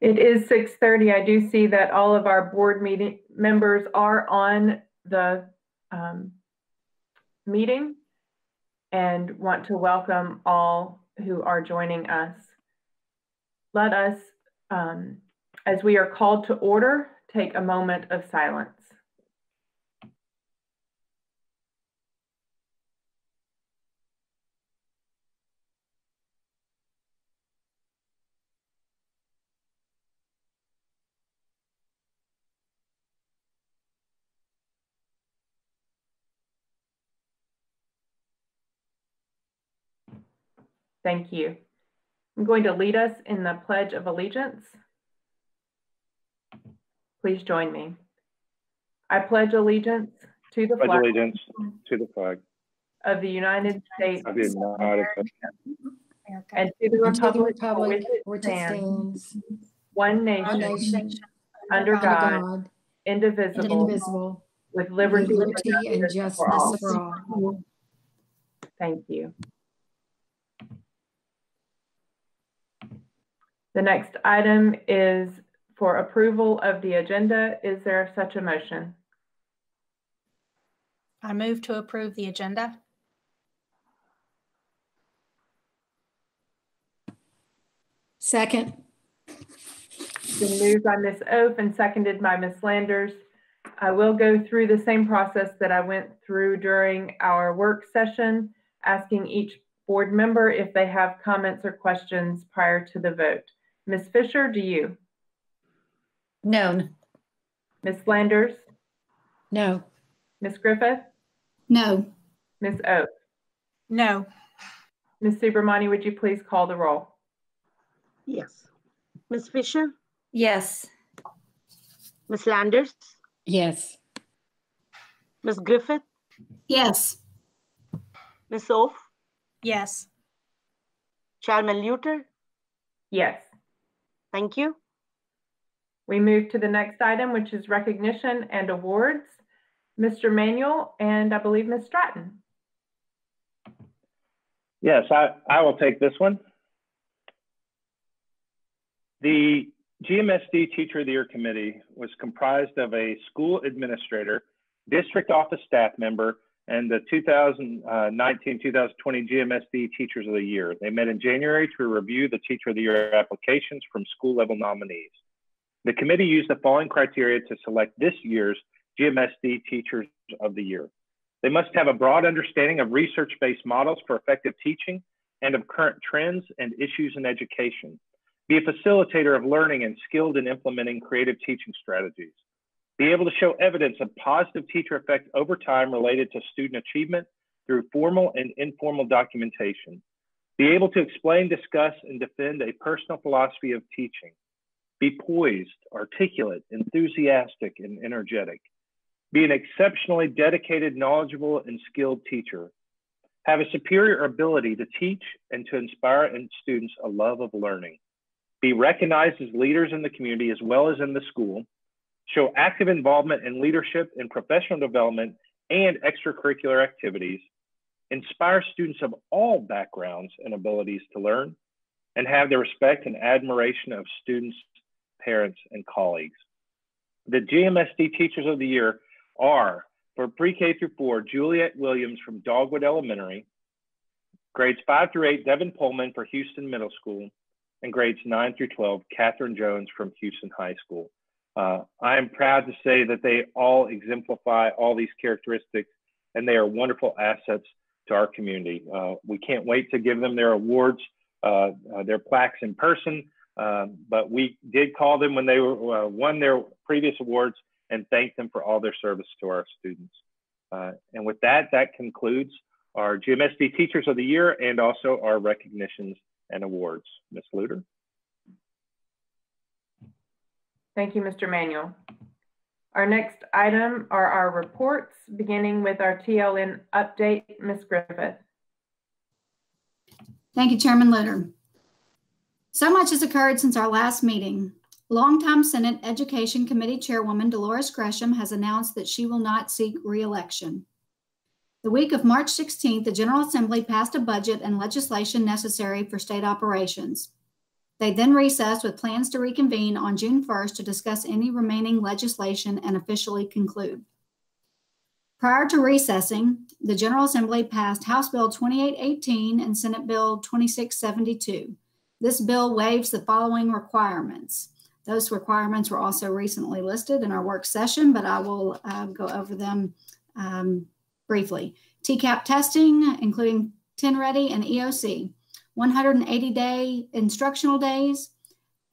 It is 6:30. I do see that all of our board meeting members are on the um, meeting and want to welcome all who are joining us. Let us, um, as we are called to order, take a moment of silence. Thank you. I'm going to lead us in the Pledge of Allegiance. Please join me. I pledge allegiance to the pledge flag allegiance to the flag of the United States of the United States and to the And to the republic for republic which it which it stands, stands, one one nation, nation, under under God, God, indivisible, indivisible, with with liberty, liberty and for justice all. for all. Thank you. The next item is for approval of the agenda. Is there such a motion? I move to approve the agenda. Second, Been moved by Ms. Oaf and seconded by Ms. Landers. I will go through the same process that I went through during our work session, asking each board member if they have comments or questions prior to the vote. Ms. Fisher, do you? no. Ms. Landers? No. Ms. Griffith? No. Ms. Oak? No. Ms. Subramani, would you please call the roll? Yes. Ms. Fisher, Yes. Ms. Landers, Yes. Ms. Griffith, Yes. Ms. Oaf, Yes. Chairman Luter. Yes. Thank you. We move to the next item, which is recognition and awards. Mr. Manuel and I believe Ms. Stratton. Yes, I, I will take this one. The GMSD Teacher of the Year Committee was comprised of a school administrator, district office staff member, and the 2019-2020 GMSD Teachers of the Year. They met in January to review the Teacher of the Year applications from school level nominees. The committee used the following criteria to select this year's GMSD Teachers of the Year. They must have a broad understanding of research-based models for effective teaching and of current trends and issues in education. Be a facilitator of learning and skilled in implementing creative teaching strategies. Be able to show evidence of positive teacher effect over time related to student achievement through formal and informal documentation. Be able to explain, discuss, and defend a personal philosophy of teaching. Be poised, articulate, enthusiastic, and energetic. Be an exceptionally dedicated, knowledgeable, and skilled teacher. Have a superior ability to teach and to inspire in students a love of learning. Be recognized as leaders in the community as well as in the school. Show active involvement in leadership and professional development and extracurricular activities. Inspire students of all backgrounds and abilities to learn and have the respect and admiration of students, parents, and colleagues. The GMSD Teachers of the Year are for pre-K through four, Juliet Williams from Dogwood Elementary, grades five through eight, Devin Pullman for Houston Middle School, and grades nine through 12, Catherine Jones from Houston High School. Uh, I am proud to say that they all exemplify all these characteristics and they are wonderful assets to our community. Uh, we can't wait to give them their awards, uh, uh their plaques in person, um, but we did call them when they were, uh, won their previous awards and thank them for all their service to our students. Uh, and with that, that concludes our GMSD Teachers of the Year and also our recognitions and awards. Ms. Luter. Thank you, Mr. Manuel. Our next item are our reports, beginning with our TLN update. Ms. Griffith. Thank you, Chairman Luter. So much has occurred since our last meeting. Longtime Senate Education Committee Chairwoman Dolores Gresham has announced that she will not seek reelection. The week of March 16th, the General Assembly passed a budget and legislation necessary for state operations. They then recessed with plans to reconvene on June 1st to discuss any remaining legislation and officially conclude. Prior to recessing, the General Assembly passed House Bill 2818 and Senate Bill 2672. This bill waives the following requirements. Those requirements were also recently listed in our work session, but I will uh, go over them um, briefly. TCAP testing, including TNReady and EOC, 180 day instructional days,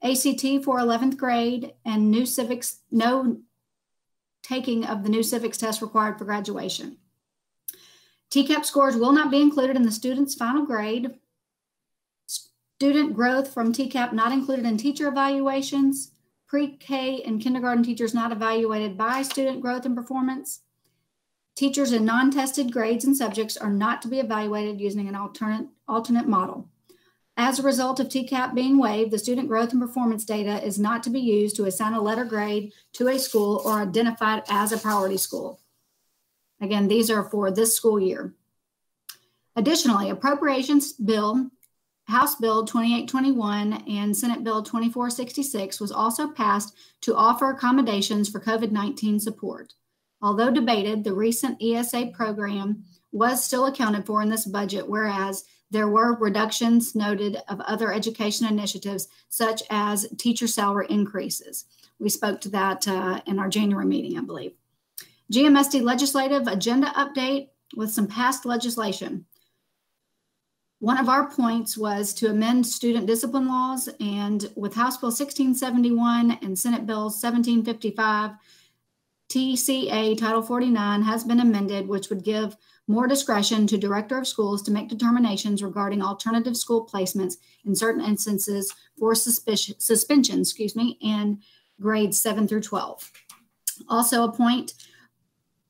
ACT for 11th grade, and new civics, no taking of the new civics test required for graduation. TCAP scores will not be included in the student's final grade. Student growth from TCAP not included in teacher evaluations. Pre-K and kindergarten teachers not evaluated by student growth and performance. Teachers in non-tested grades and subjects are not to be evaluated using an alternate, alternate model. As a result of TCAP being waived, the student growth and performance data is not to be used to assign a letter grade to a school or identified as a priority school. Again, these are for this school year. Additionally, appropriations bill, House Bill 2821 and Senate Bill 2466 was also passed to offer accommodations for COVID-19 support. Although debated, the recent ESA program was still accounted for in this budget, whereas there were reductions noted of other education initiatives, such as teacher salary increases. We spoke to that uh, in our January meeting, I believe. GMSD legislative agenda update with some past legislation. One of our points was to amend student discipline laws, and with House Bill 1671 and Senate Bill 1755, TCA Title 49 has been amended, which would give more discretion to director of schools to make determinations regarding alternative school placements in certain instances for suspension, excuse me, in grades 7 through 12. Also appoint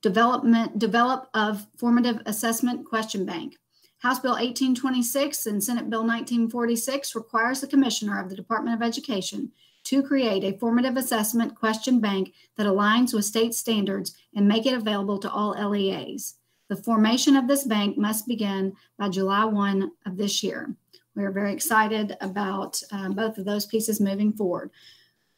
development develop of formative assessment question bank. House Bill 1826 and Senate Bill 1946 requires the commissioner of the Department of Education to create a formative assessment question bank that aligns with state standards and make it available to all LEAs. The formation of this bank must begin by July 1 of this year. We are very excited about um, both of those pieces moving forward.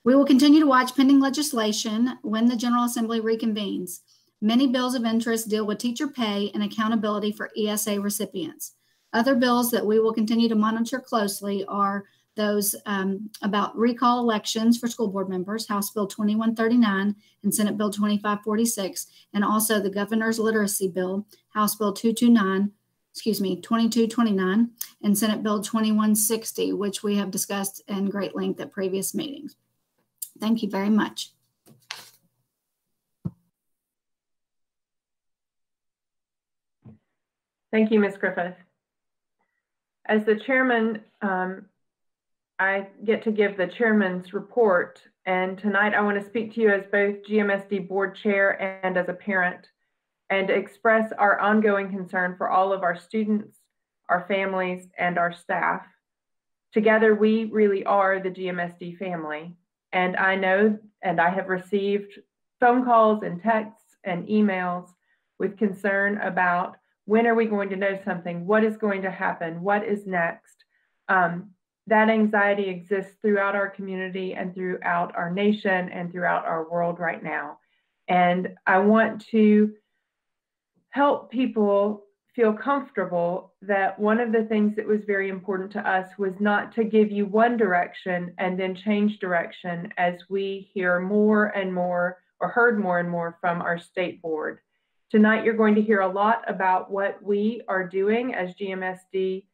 We will continue to watch pending legislation when the General Assembly reconvenes. Many bills of interest deal with teacher pay and accountability for ESA recipients. Other bills that we will continue to monitor closely are those um, about recall elections for school board members, House Bill 2139 and Senate Bill 2546, and also the Governor's Literacy Bill, House Bill 229, excuse me, 2229, and Senate Bill 2160, which we have discussed in great length at previous meetings. Thank you very much. Thank you, Ms. Griffith. As the chairman um, I get to give the chairman's report. And tonight I want to speak to you as both GMSD board chair and as a parent and express our ongoing concern for all of our students, our families, and our staff. Together, we really are the GMSD family. And I know and I have received phone calls and texts and emails with concern about when are we going to know something? What is going to happen? What is next? Um, that anxiety exists throughout our community and throughout our nation and throughout our world right now. And I want to help people feel comfortable that one of the things that was very important to us was not to give you one direction and then change direction as we hear more and more or heard more and more from our state board. Tonight, you're going to hear a lot about what we are doing as GMSD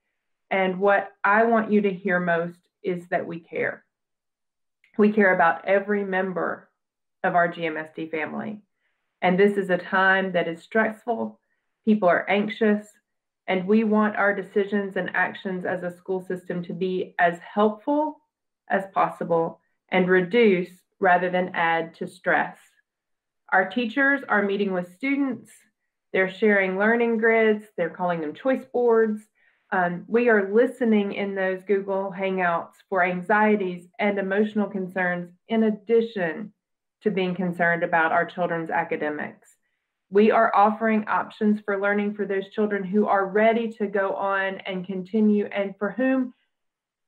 and what I want you to hear most is that we care. We care about every member of our GMSD family. And this is a time that is stressful, people are anxious, and we want our decisions and actions as a school system to be as helpful as possible and reduce rather than add to stress. Our teachers are meeting with students, they're sharing learning grids, they're calling them choice boards, um, we are listening in those Google Hangouts for anxieties and emotional concerns, in addition to being concerned about our children's academics. We are offering options for learning for those children who are ready to go on and continue and for whom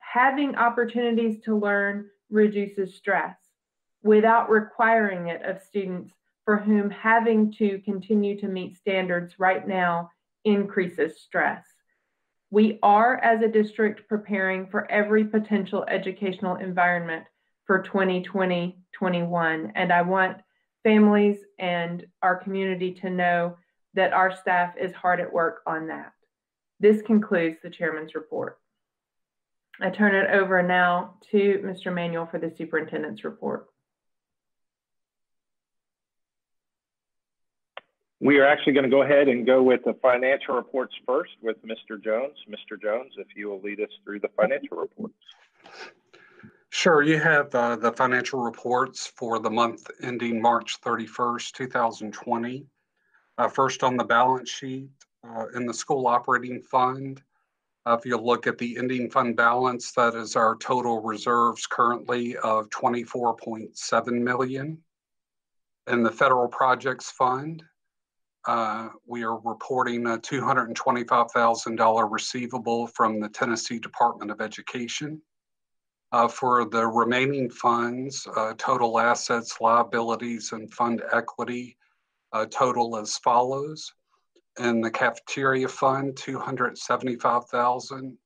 having opportunities to learn reduces stress without requiring it of students for whom having to continue to meet standards right now increases stress. We are, as a district, preparing for every potential educational environment for 2020 21. And I want families and our community to know that our staff is hard at work on that. This concludes the chairman's report. I turn it over now to Mr. Manuel for the superintendent's report. We are actually going to go ahead and go with the financial reports first with Mr. Jones. Mr. Jones, if you will lead us through the financial reports. Sure, you have uh, the financial reports for the month ending March 31st, 2020. Uh, first on the balance sheet, uh, in the school operating fund, uh, if you look at the ending fund balance, that is our total reserves currently of 24.7 million. In the federal projects fund, uh, we are reporting a $225,000 receivable from the Tennessee Department of Education. Uh, for the remaining funds, uh, total assets, liabilities, and fund equity uh, total as follows. In the cafeteria fund, 275,000.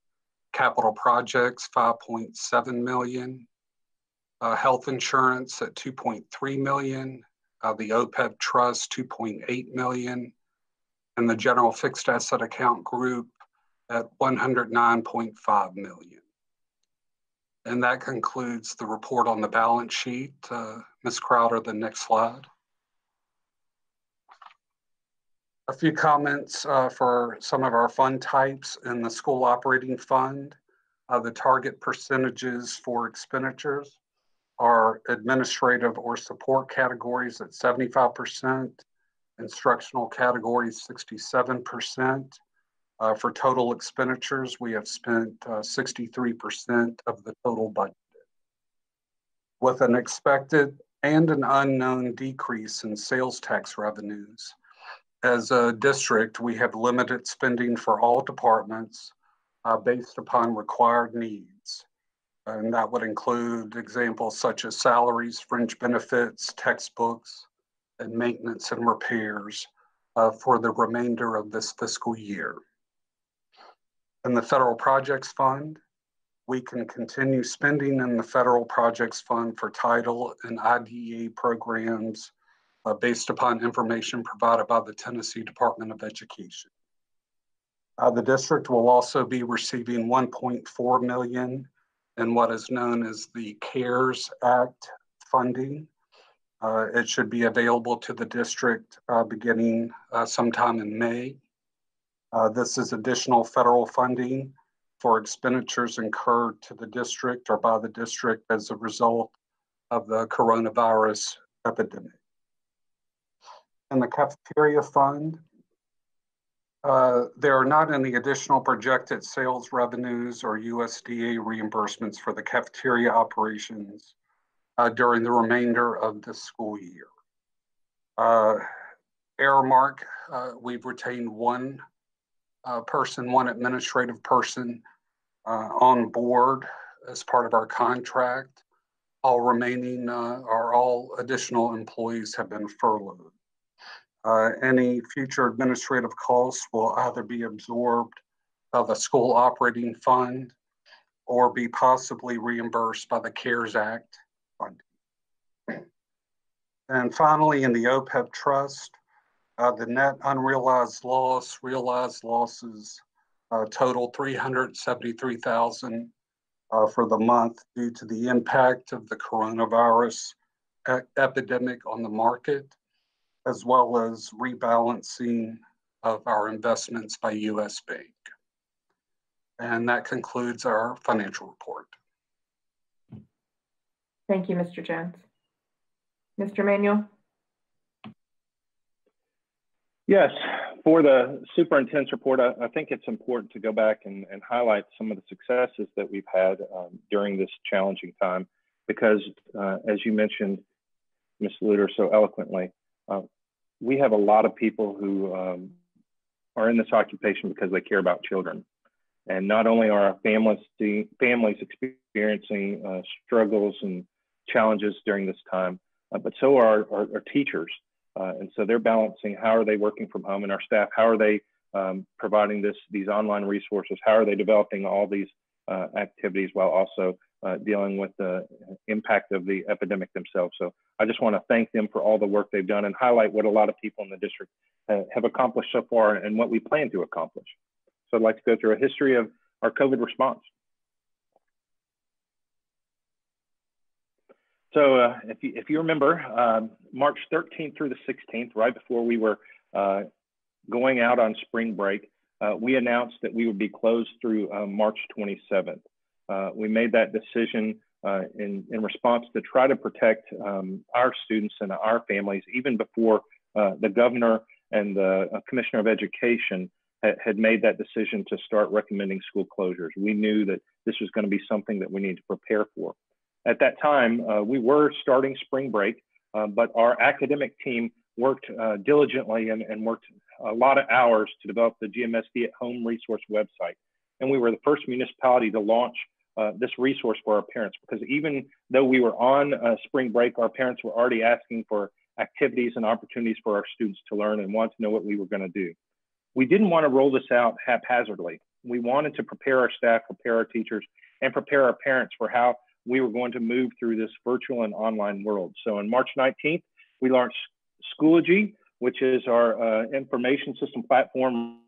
Capital projects, 5.7 million. Uh, health insurance at 2.3 million uh, the OPEB trust 2.8 million, and the general fixed asset account group at 109.5 million. And that concludes the report on the balance sheet. Uh, Ms. Crowder, the next slide. A few comments uh, for some of our fund types in the school operating fund. Uh, the target percentages for expenditures are administrative or support categories at 75%, instructional categories 67%. Uh, for total expenditures, we have spent uh, 63% of the total budget. With an expected and an unknown decrease in sales tax revenues, as a district, we have limited spending for all departments uh, based upon required needs. And that would include examples such as salaries, fringe benefits, textbooks, and maintenance and repairs uh, for the remainder of this fiscal year. In the Federal Projects Fund, we can continue spending in the Federal Projects Fund for title and IDEA programs uh, based upon information provided by the Tennessee Department of Education. Uh, the district will also be receiving 1.4 million in what is known as the CARES Act funding. Uh, it should be available to the district uh, beginning uh, sometime in May. Uh, this is additional federal funding for expenditures incurred to the district or by the district as a result of the coronavirus epidemic. And the cafeteria fund, uh, there are not any additional projected sales revenues or USDA reimbursements for the cafeteria operations uh, during the remainder of the school year. Uh, Aramark, uh, we've retained one uh, person, one administrative person on board as part of our contract. All remaining or all additional employees have been furloughed. Uh, any future administrative costs will either be absorbed by the school operating fund or be possibly reimbursed by the CARES Act funding. And finally, in the OPEB trust, uh, the net unrealized loss, realized losses uh, total 373,000 uh, for the month due to the impact of the coronavirus epidemic on the market as well as rebalancing of our investments by US Bank. And that concludes our financial report. Thank you, Mr. Jones. Mr. Manuel? Yes, for the superintendent's report, I, I, think it's important to go back and, and, highlight some of the successes that we've had um, during this challenging time because, uh, as you mentioned, Ms. Luter, so eloquently, uh, we have a lot of people who um, are in this occupation because they care about children. And not only are our families, families experiencing uh, struggles and challenges during this time, uh, but so are our, teachers. Uh, and so they're balancing how are they working from home and our staff, how are they um, providing this these online resources, how are they developing all these uh, activities while also uh, dealing with the impact of the epidemic themselves. So I just want to thank them for all the work they've done and highlight what a lot of people in the district uh, have accomplished so far and what we plan to accomplish. So I'd like to go through a history of our COVID response. So uh, if, you, if you remember, um, March 13th through the 16th, right before we were uh, going out on spring break, uh, we announced that we would be closed through uh, March 27th. Uh, we made that decision uh, in, in response to try to protect um, our students and our families, even before the governor and the commissioner of education had made that decision to start recommending school closures. We knew that this was going to be something that we needed to prepare for. At that time, uh, we were starting spring break, uh, but our academic team worked uh, diligently and, and, worked a lot of hours to develop the GMSD at Home resource website. And we were the first municipality to launch uh, this resource for our parents because even though we were on uh, spring break, our parents were already asking for activities and opportunities for our students to learn and want to know what we were going to do. We didn't want to roll this out haphazardly. We wanted to prepare our staff, prepare our teachers, and prepare our parents for how we were going to move through this virtual and online world. So on March 19th, we launched Schoology, which is our uh, information system platform,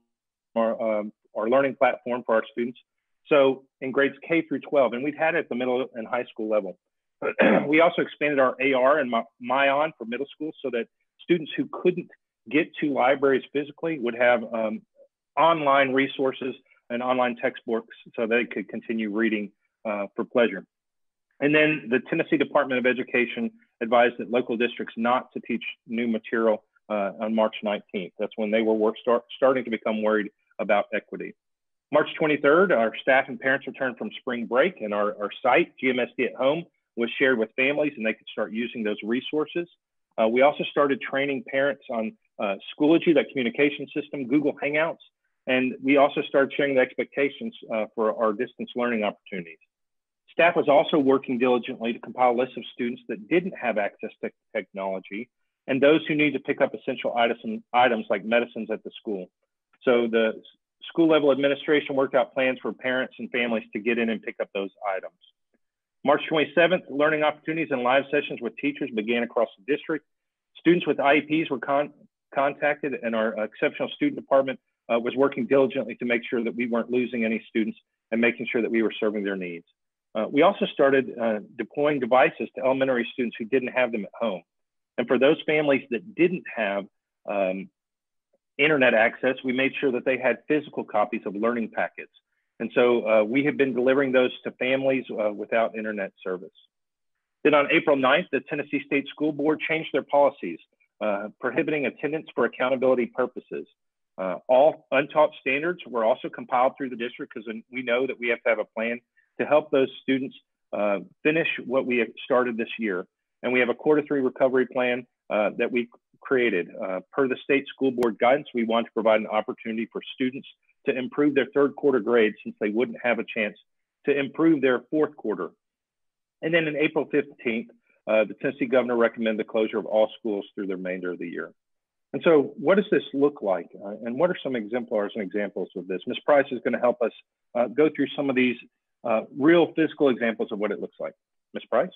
our, um, our learning platform for our students. So in grades K through 12, and we've had it at the middle and high school level. we also expanded our AR and MyOn for middle school so that students who couldn't get to libraries physically would have um, online resources and online textbooks so they could continue reading uh, for pleasure. And then the Tennessee Department of Education advised that local districts not to teach new material uh, on March 19th. That's when they were start, starting to become worried about equity. March 23rd, our staff and parents returned from spring break and our, our site, GMSD at Home, was shared with families and they could start using those resources. Uh, we also started training parents on uh, Schoology, that communication system, Google Hangouts, and we also started sharing the expectations uh, for our distance learning opportunities. Staff was also working diligently to compile lists of students that didn't have access to technology and those who need to pick up essential items, items like medicines at the school. So the school level administration worked out plans for parents and families to get in and pick up those items. March 27th, learning opportunities and live sessions with teachers began across the district. Students with IEPs were con contacted and our exceptional student department uh, was working diligently to make sure that we weren't losing any students and making sure that we were serving their needs. Uh, we also started uh, deploying devices to elementary students who didn't have them at home. And for those families that didn't have um, internet access, we made sure that they had physical copies of learning packets. And so uh, we have been delivering those to families uh, without internet service. Then on April 9th, the Tennessee State School Board changed their policies, uh, prohibiting attendance for accountability purposes. Uh, all untaught standards were also compiled through the district because we know that we have to have a plan to help those students uh, finish what we have started this year. And we have a quarter three recovery plan uh, that we created. Uh, per the state school board guidance, we want to provide an opportunity for students to improve their third quarter grades since they wouldn't have a chance to improve their fourth quarter. And then in April 15th, uh, the Tennessee governor recommended the closure of all schools through the remainder of the year. And so what does this look like? Uh, and what are some exemplars and examples of this? Ms. Price is gonna help us uh, go through some of these uh, real physical examples of what it looks like. Ms. Price?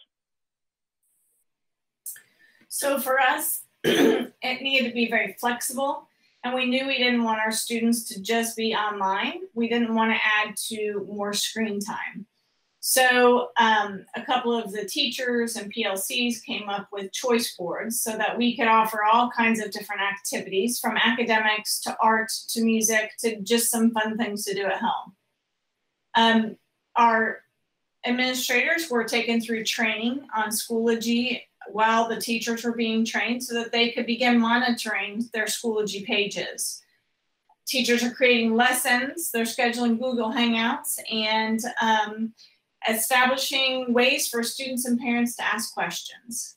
So for us, it needed to be very flexible. And we knew we didn't want our students to just be online. We didn't want to add to more screen time. So um, a couple of the teachers and PLCs came up with choice boards so that we could offer all kinds of different activities from academics to art to music to just some fun things to do at home. Um, our administrators were taken through training on Schoology while the teachers were being trained so that they could begin monitoring their Schoology pages. Teachers are creating lessons, they're scheduling Google Hangouts, and um, establishing ways for students and parents to ask questions.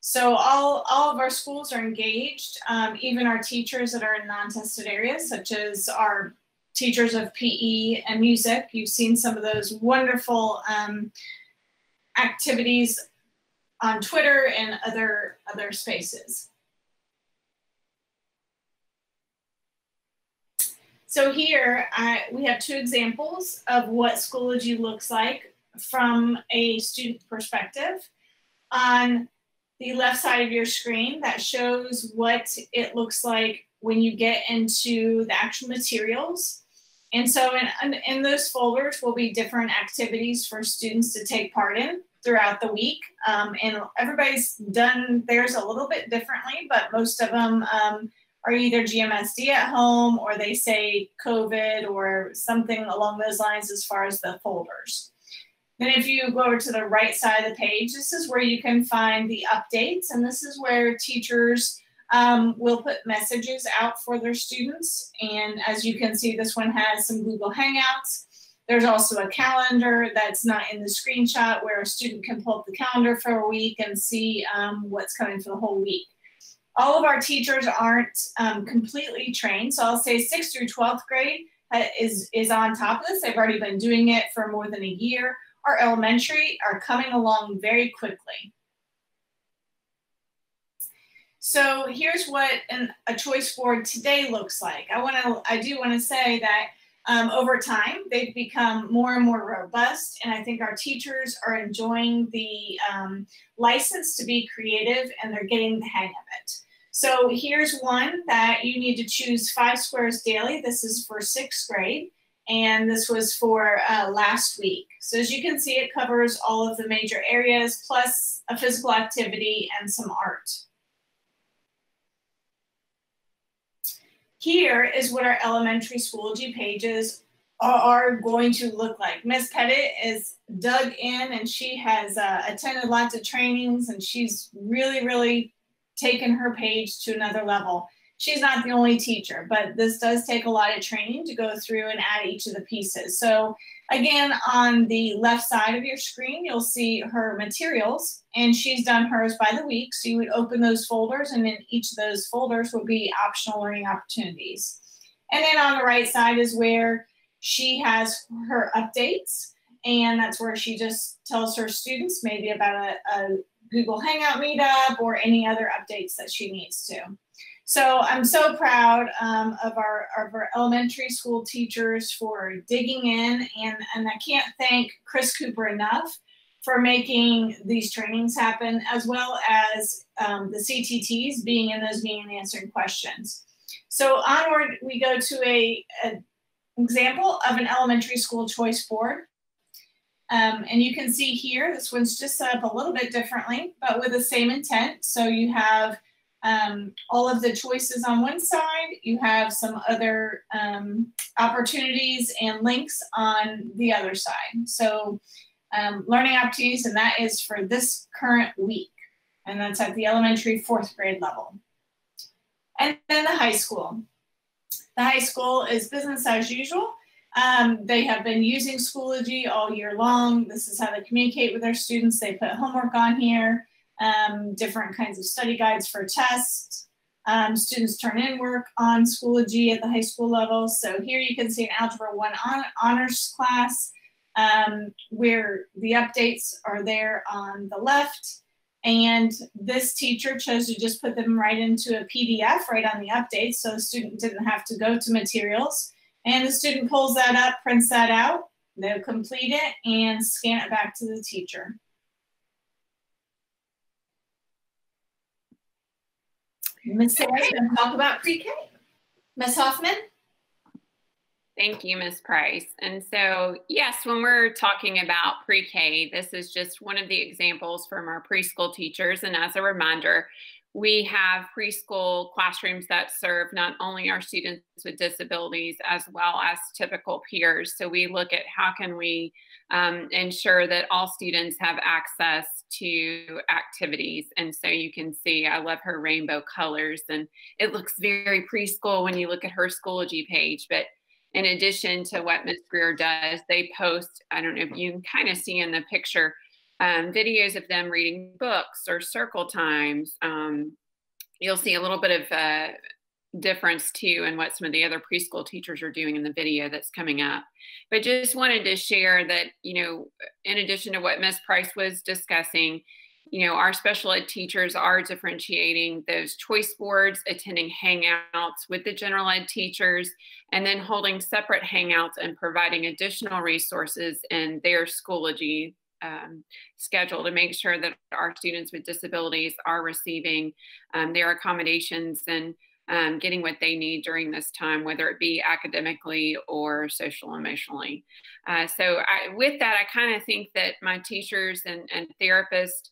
So all, all of our schools are engaged, um, even our teachers that are in non-tested areas, such as our teachers of PE and music. You've seen some of those wonderful um, activities on Twitter and other other spaces. So here I, we have two examples of what Schoology looks like from a student perspective. On the left side of your screen, that shows what it looks like when you get into the actual materials. And so in, in those folders will be different activities for students to take part in throughout the week. Um, and everybody's done theirs a little bit differently, but most of them um, are either GMSD at home or they say COVID or something along those lines as far as the folders. Then if you go over to the right side of the page, this is where you can find the updates and this is where teachers um, will put messages out for their students. And as you can see, this one has some Google Hangouts. There's also a calendar that's not in the screenshot where a student can pull up the calendar for a week and see um, what's coming for the whole week all of our teachers aren't um, completely trained. So I'll say 6th through 12th grade uh, is, is on top of this. They've already been doing it for more than a year. Our elementary are coming along very quickly. So here's what an, a choice board today looks like. I want to, I do want to say that um, over time they've become more and more robust, and I think our teachers are enjoying the um, license to be creative, and they're getting the hang of it. So here's one that you need to choose five squares daily. This is for sixth grade, and this was for uh, last week. So as you can see, it covers all of the major areas, plus a physical activity and some art. Here is what our elementary Schoology pages are going to look like. Miss Pettit is dug in and she has uh, attended lots of trainings and she's really, really taken her page to another level. She's not the only teacher, but this does take a lot of training to go through and add each of the pieces. So again, on the left side of your screen, you'll see her materials and she's done hers by the week. So you would open those folders and in each of those folders will be optional learning opportunities. And then on the right side is where she has her updates. And that's where she just tells her students maybe about a, a Google Hangout meetup or any other updates that she needs to. So I'm so proud um, of, our, of our elementary school teachers for digging in and, and I can't thank Chris Cooper enough for making these trainings happen as well as um, the CTTs being in those meeting and answering questions. So onward we go to a, a example of an elementary school choice board. Um, and you can see here, this one's just set up a little bit differently, but with the same intent. So you have um, all of the choices on one side, you have some other um, opportunities and links on the other side. So um, learning opportunities, and that is for this current week. And that's at the elementary fourth grade level. And then the high school. The high school is business as usual. Um, they have been using Schoology all year long. This is how they communicate with their students. They put homework on here, um, different kinds of study guides for tests. Um, students turn in work on Schoology at the high school level. So here you can see an Algebra 1 on honors class um, where the updates are there on the left. And this teacher chose to just put them right into a PDF right on the updates so the student didn't have to go to materials. And the student pulls that up, prints that out, they'll complete it and scan it back to the teacher. Ms. Sarah's going to talk about pre-K. Ms. Hoffman? Thank you, Ms. Price. And so, yes, when we're talking about pre-K, this is just one of the examples from our preschool teachers. And as a reminder, we have preschool classrooms that serve not only our students with disabilities as well as typical peers. So we look at how can we um, ensure that all students have access to activities. And so you can see, I love her rainbow colors and it looks very preschool when you look at her Schoology page. But in addition to what Ms. Greer does, they post, I don't know if you can kind of see in the picture, um, videos of them reading books or circle times. Um, you'll see a little bit of uh, difference too in what some of the other preschool teachers are doing in the video that's coming up. But just wanted to share that, you know, in addition to what Ms. Price was discussing, you know, our special ed teachers are differentiating those choice boards, attending hangouts with the general ed teachers, and then holding separate hangouts and providing additional resources in their Schoology um, schedule to make sure that our students with disabilities are receiving um, their accommodations and um, getting what they need during this time, whether it be academically or social emotionally. Uh, so I, with that, I kind of think that my teachers and, and therapists,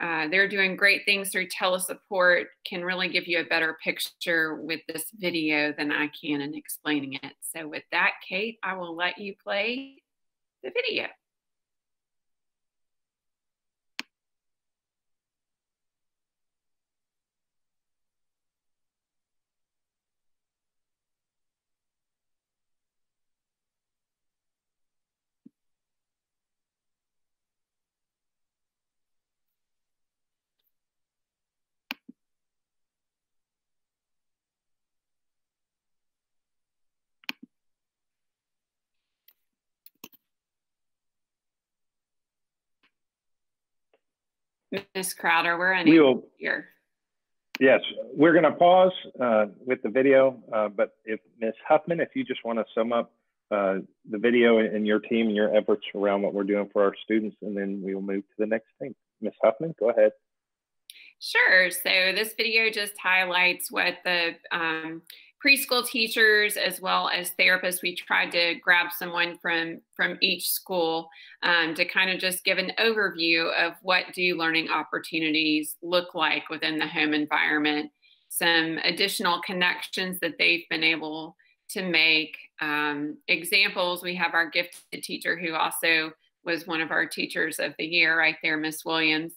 uh, they're doing great things through telesupport, can really give you a better picture with this video than I can in explaining it. So with that, Kate, I will let you play the video. Ms. Crowder, we're We unable will, hear. yes, we're going to pause uh, with the video, uh, but if Ms. Huffman, if you just want to sum up uh, the video and your team and your efforts around what we're doing for our students, and then we will move to the next thing. Ms. Huffman, go ahead. Sure. So this video just highlights what the um, preschool teachers as well as therapists. We tried to grab someone from from each school um, to kind of just give an overview of what do learning opportunities look like within the home environment. Some additional connections that they've been able to make um, examples we have our gifted teacher who also was one of our teachers of the year right there miss williams.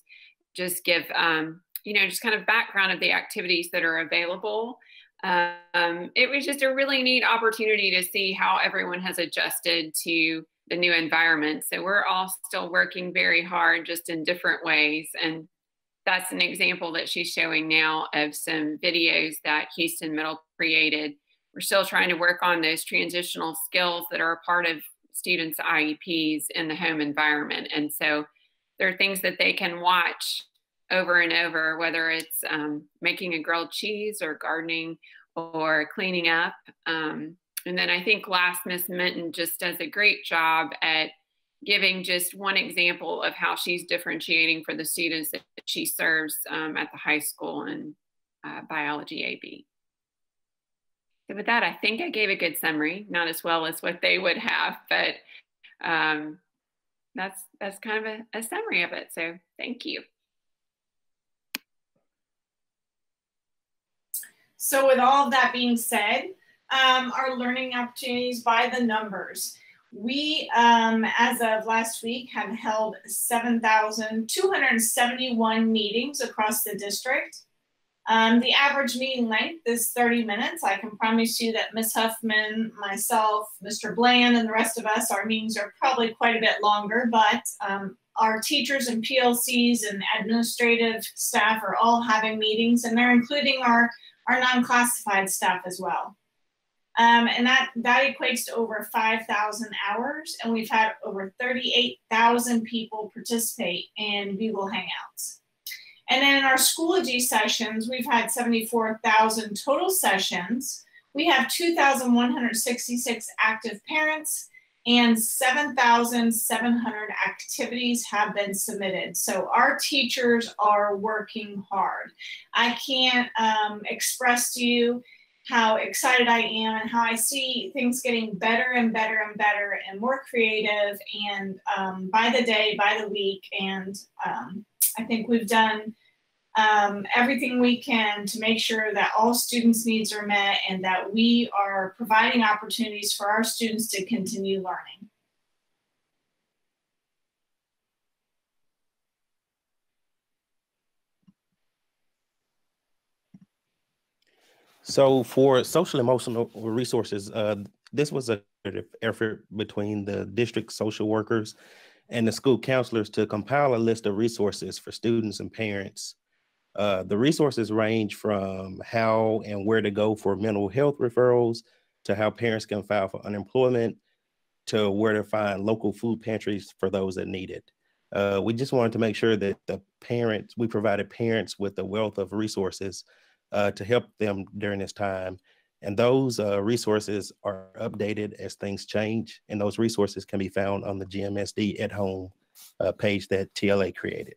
Just give um, you know just kind of background of the activities that are available um, it was just a really neat opportunity to see how everyone has adjusted to the new environment. So we're all still working very hard, just in different ways. And that's an example that she's showing now of some videos that Houston Middle created. We're still trying to work on those transitional skills that are a part of students' IEPs in the home environment. And so there are things that they can watch over and over, whether it's um, making a grilled cheese or gardening or cleaning up. Um, and then I think last Miss Minton just does a great job at giving just one example of how she's differentiating for the students that she serves um, at the high school in uh, biology AB. So with that, I think I gave a good summary, not as well as what they would have, but um, that's that's kind of a, a summary of it. So thank you. So with all of that being said, um, our learning opportunities by the numbers. We, um, as of last week, have held 7,271 meetings across the district. Um, the average meeting length is 30 minutes. I can promise you that Ms. Huffman, myself, Mr. Bland, and the rest of us, our meetings are probably quite a bit longer, but um, our teachers and PLCs and administrative staff are all having meetings, and they're including our our non-classified staff as well. Um, and that, that equates to over 5,000 hours. And we've had over 38,000 people participate in Google Hangouts. And then in our Schoology sessions, we've had 74,000 total sessions. We have 2,166 active parents and 7,700 activities have been submitted. So our teachers are working hard. I can't um, express to you how excited I am and how I see things getting better and better and better and more creative and um, by the day, by the week. And um, I think we've done um, everything we can to make sure that all students' needs are met and that we are providing opportunities for our students to continue learning. So for social emotional resources, uh, this was a effort between the district social workers and the school counselors to compile a list of resources for students and parents Uh, the resources range from how and where to go for mental health referrals to how parents can file for unemployment to where to find local food pantries for those that need it. Uh, we just wanted to make sure that the parents, we provided parents with a wealth of resources uh, to help them during this time. And those uh, resources are updated as things change, and those resources can be found on the GMSD at home uh, page that TLA created.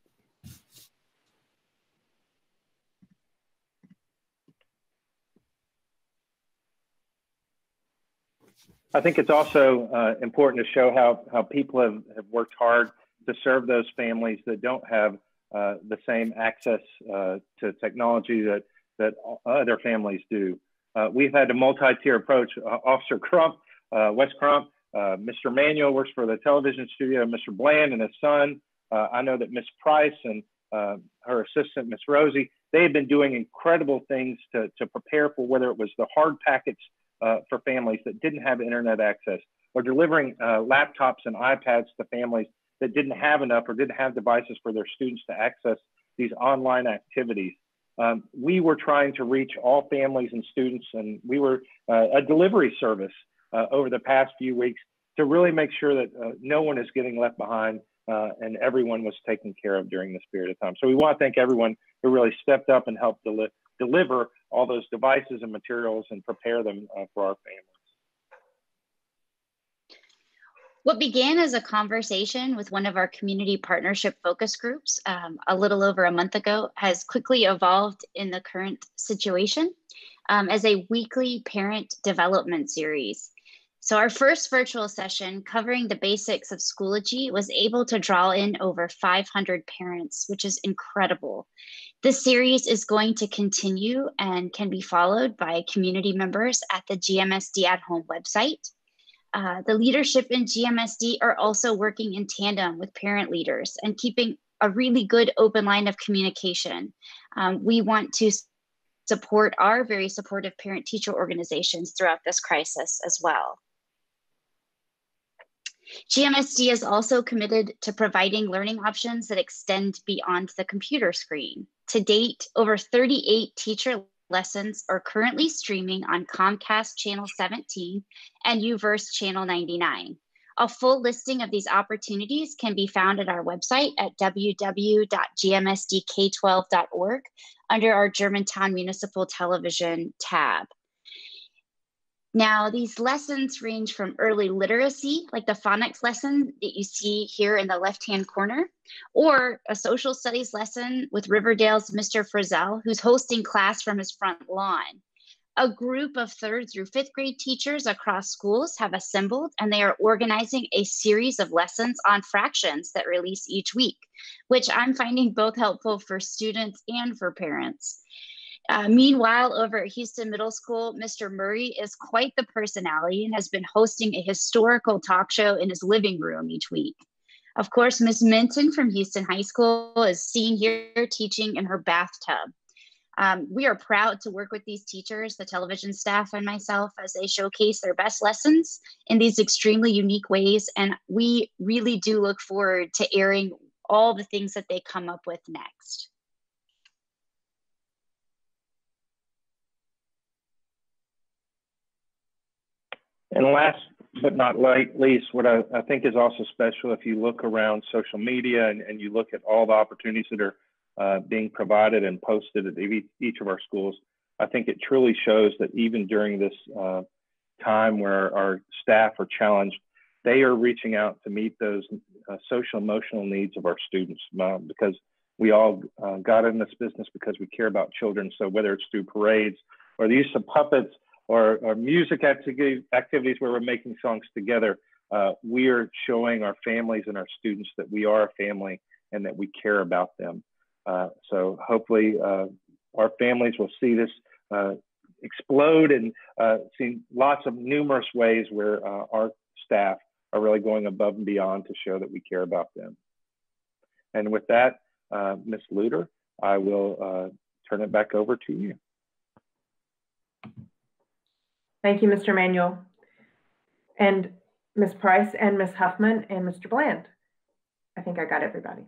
I think it's also uh, important to show how, how people have, have worked hard to serve those families that don't have uh, the same access uh, to technology that, that other families do. Uh, we've had a multi-tier approach. Uh, Officer Crump, uh, Wes Crump, Mr. Manuel works for the television studio, Mr. Bland and his son. I know that Miss Price and her assistant, Miss Rosie, they have been doing incredible things to, to prepare for whether it was the hard packets uh, for families that didn't have internet access, or delivering uh, laptops and iPads to families that didn't have enough or didn't have devices for their students to access these online activities. Um, we were trying to reach all families and students, and we were uh, a delivery service uh, over the past few weeks to really make sure that uh, no one is getting left behind uh, and everyone was taken care of during this period of time. So we want to thank everyone who really stepped up and helped deli deliver all those devices and materials and prepare them uh, for our families. What began as a conversation with one of our community partnership focus groups um, a little over a month ago has quickly evolved in the current situation um, as a weekly parent development series. So, our first virtual session covering the basics of Schoology was able to draw in over 500 parents, which is incredible. This series is going to continue and can be followed by community members at the GMSD at Home website. Uh, the leadership in GMSD are also working in tandem with parent leaders and keeping a really good open line of communication. Um, we want to support our very supportive parent teacher organizations throughout this crisis as well. GMSD is also committed to providing learning options that extend beyond the computer screen. To date, over 38 teacher lessons are currently streaming on Comcast Channel 17 and UVerse Channel 99. A full listing of these opportunities can be found at our website at www.gmsdk12.org under our Germantown Municipal Television tab. Now, these lessons range from early literacy, like the phonics lesson that you see here in the left-hand corner, or a social studies lesson with Riverdale's Mr. Frizzell, who's hosting class from his front lawn. A group of third through fifth grade teachers across schools have assembled and they are organizing a series of lessons on fractions that release each week, which I'm finding both helpful for students and for parents. Uh, meanwhile, over at Houston Middle School, Mr. Murray is quite the personality and has been hosting a historical talk show in his living room each week. Of course, Ms. Minton from Houston High School is seen here teaching in her bathtub. Um, we are proud to work with these teachers, the television staff, and myself as they showcase their best lessons in these extremely unique ways. And we really do look forward to airing all the things that they come up with next. And last but not least, what I, I, think is also special if you look around social media and, and you look at all the opportunities that are uh, being provided and posted at each of our schools, I think it truly shows that even during this uh, time where our staff are challenged, they are reaching out to meet those uh, social emotional needs of our students uh, because we all uh, got in this business because we care about children. So whether it's through parades or the use of puppets or, or music activities where we're making songs together, uh, we are showing our families and our students that we are a family and that we care about them. Uh, so hopefully uh, our families will see this uh, explode and uh, see lots of numerous ways where uh, our staff are really going above and beyond to show that we care about them. And with that, Ms. Luter, I will turn it back over to you. Thank you, Mr. Manuel. And Ms. Price and Ms. Huffman and Mr. Bland. I think I got everybody.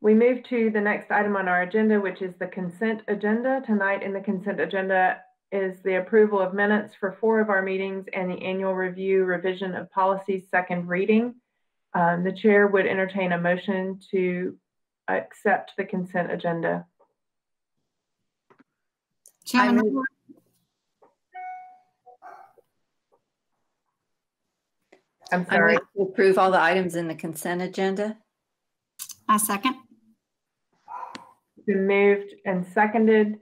We move to the next item on our agenda, which is the consent agenda. Tonight in the consent agenda is the approval of minutes for four of our meetings and the annual review revision of policies second reading. Um, the chair would entertain a motion to accept the consent agenda. Chairman, move- I'm I sorry. move to approve all the items in the consent agenda. I second. Been moved and seconded.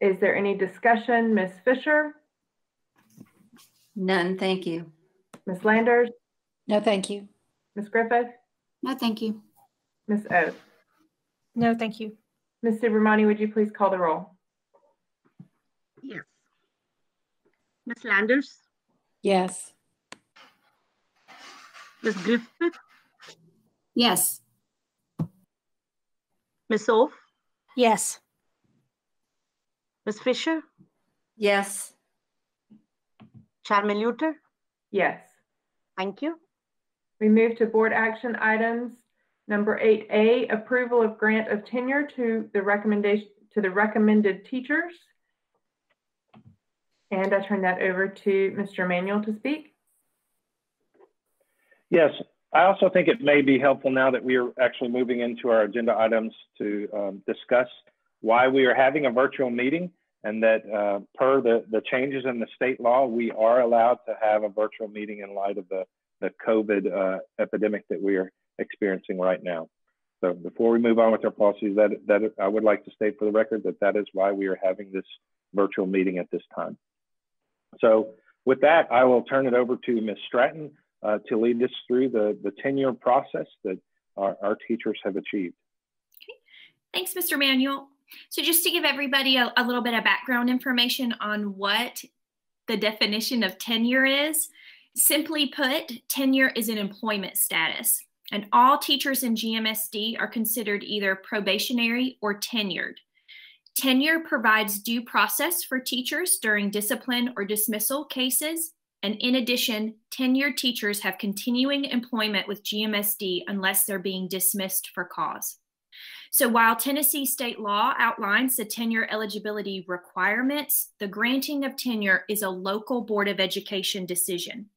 Is there any discussion? Ms. Fisher, None, thank you. Ms. Landers, No, thank you. Ms. Griffith, No, thank you. Ms. Oates? No, thank you. Ms. Subramani, would you please call the roll? Yes. Ms. Landers, Yes. Ms. Griffith, Yes. Ms. Oaf, Yes. Ms. Fisher, Yes. Chairman Luter. Yes. Thank you. We move to board action items. Number eight A, approval of grant of tenure to the recommendation, to the recommended teachers. And I turn that over to Mr. Manuel to speak. Yes, I also think it may be helpful now that we are actually moving into our agenda items to um, discuss why we are having a virtual meeting and that uh, per the, the changes in the state law, we are allowed to have a virtual meeting in light of the, the COVID uh, epidemic that we are experiencing right now. So before we move on with our policies, that, that I would like to state for the record that that is why we are having this virtual meeting at this time. So with that, I will turn it over to Ms. Stratton uh, to lead us through the, the tenure process that our, our teachers have achieved. Okay. Thanks, Mr. Manuel. So just to give everybody a, a little bit of background information on what the definition of tenure is, simply put, tenure is an employment status. And all teachers in GMSD are considered either probationary or tenured. Tenure provides due process for teachers during discipline or dismissal cases. And in addition, tenured teachers have continuing employment with GMSD unless they're being dismissed for cause. So while Tennessee state law outlines the tenure eligibility requirements, the granting of tenure is a local Board of Education decision.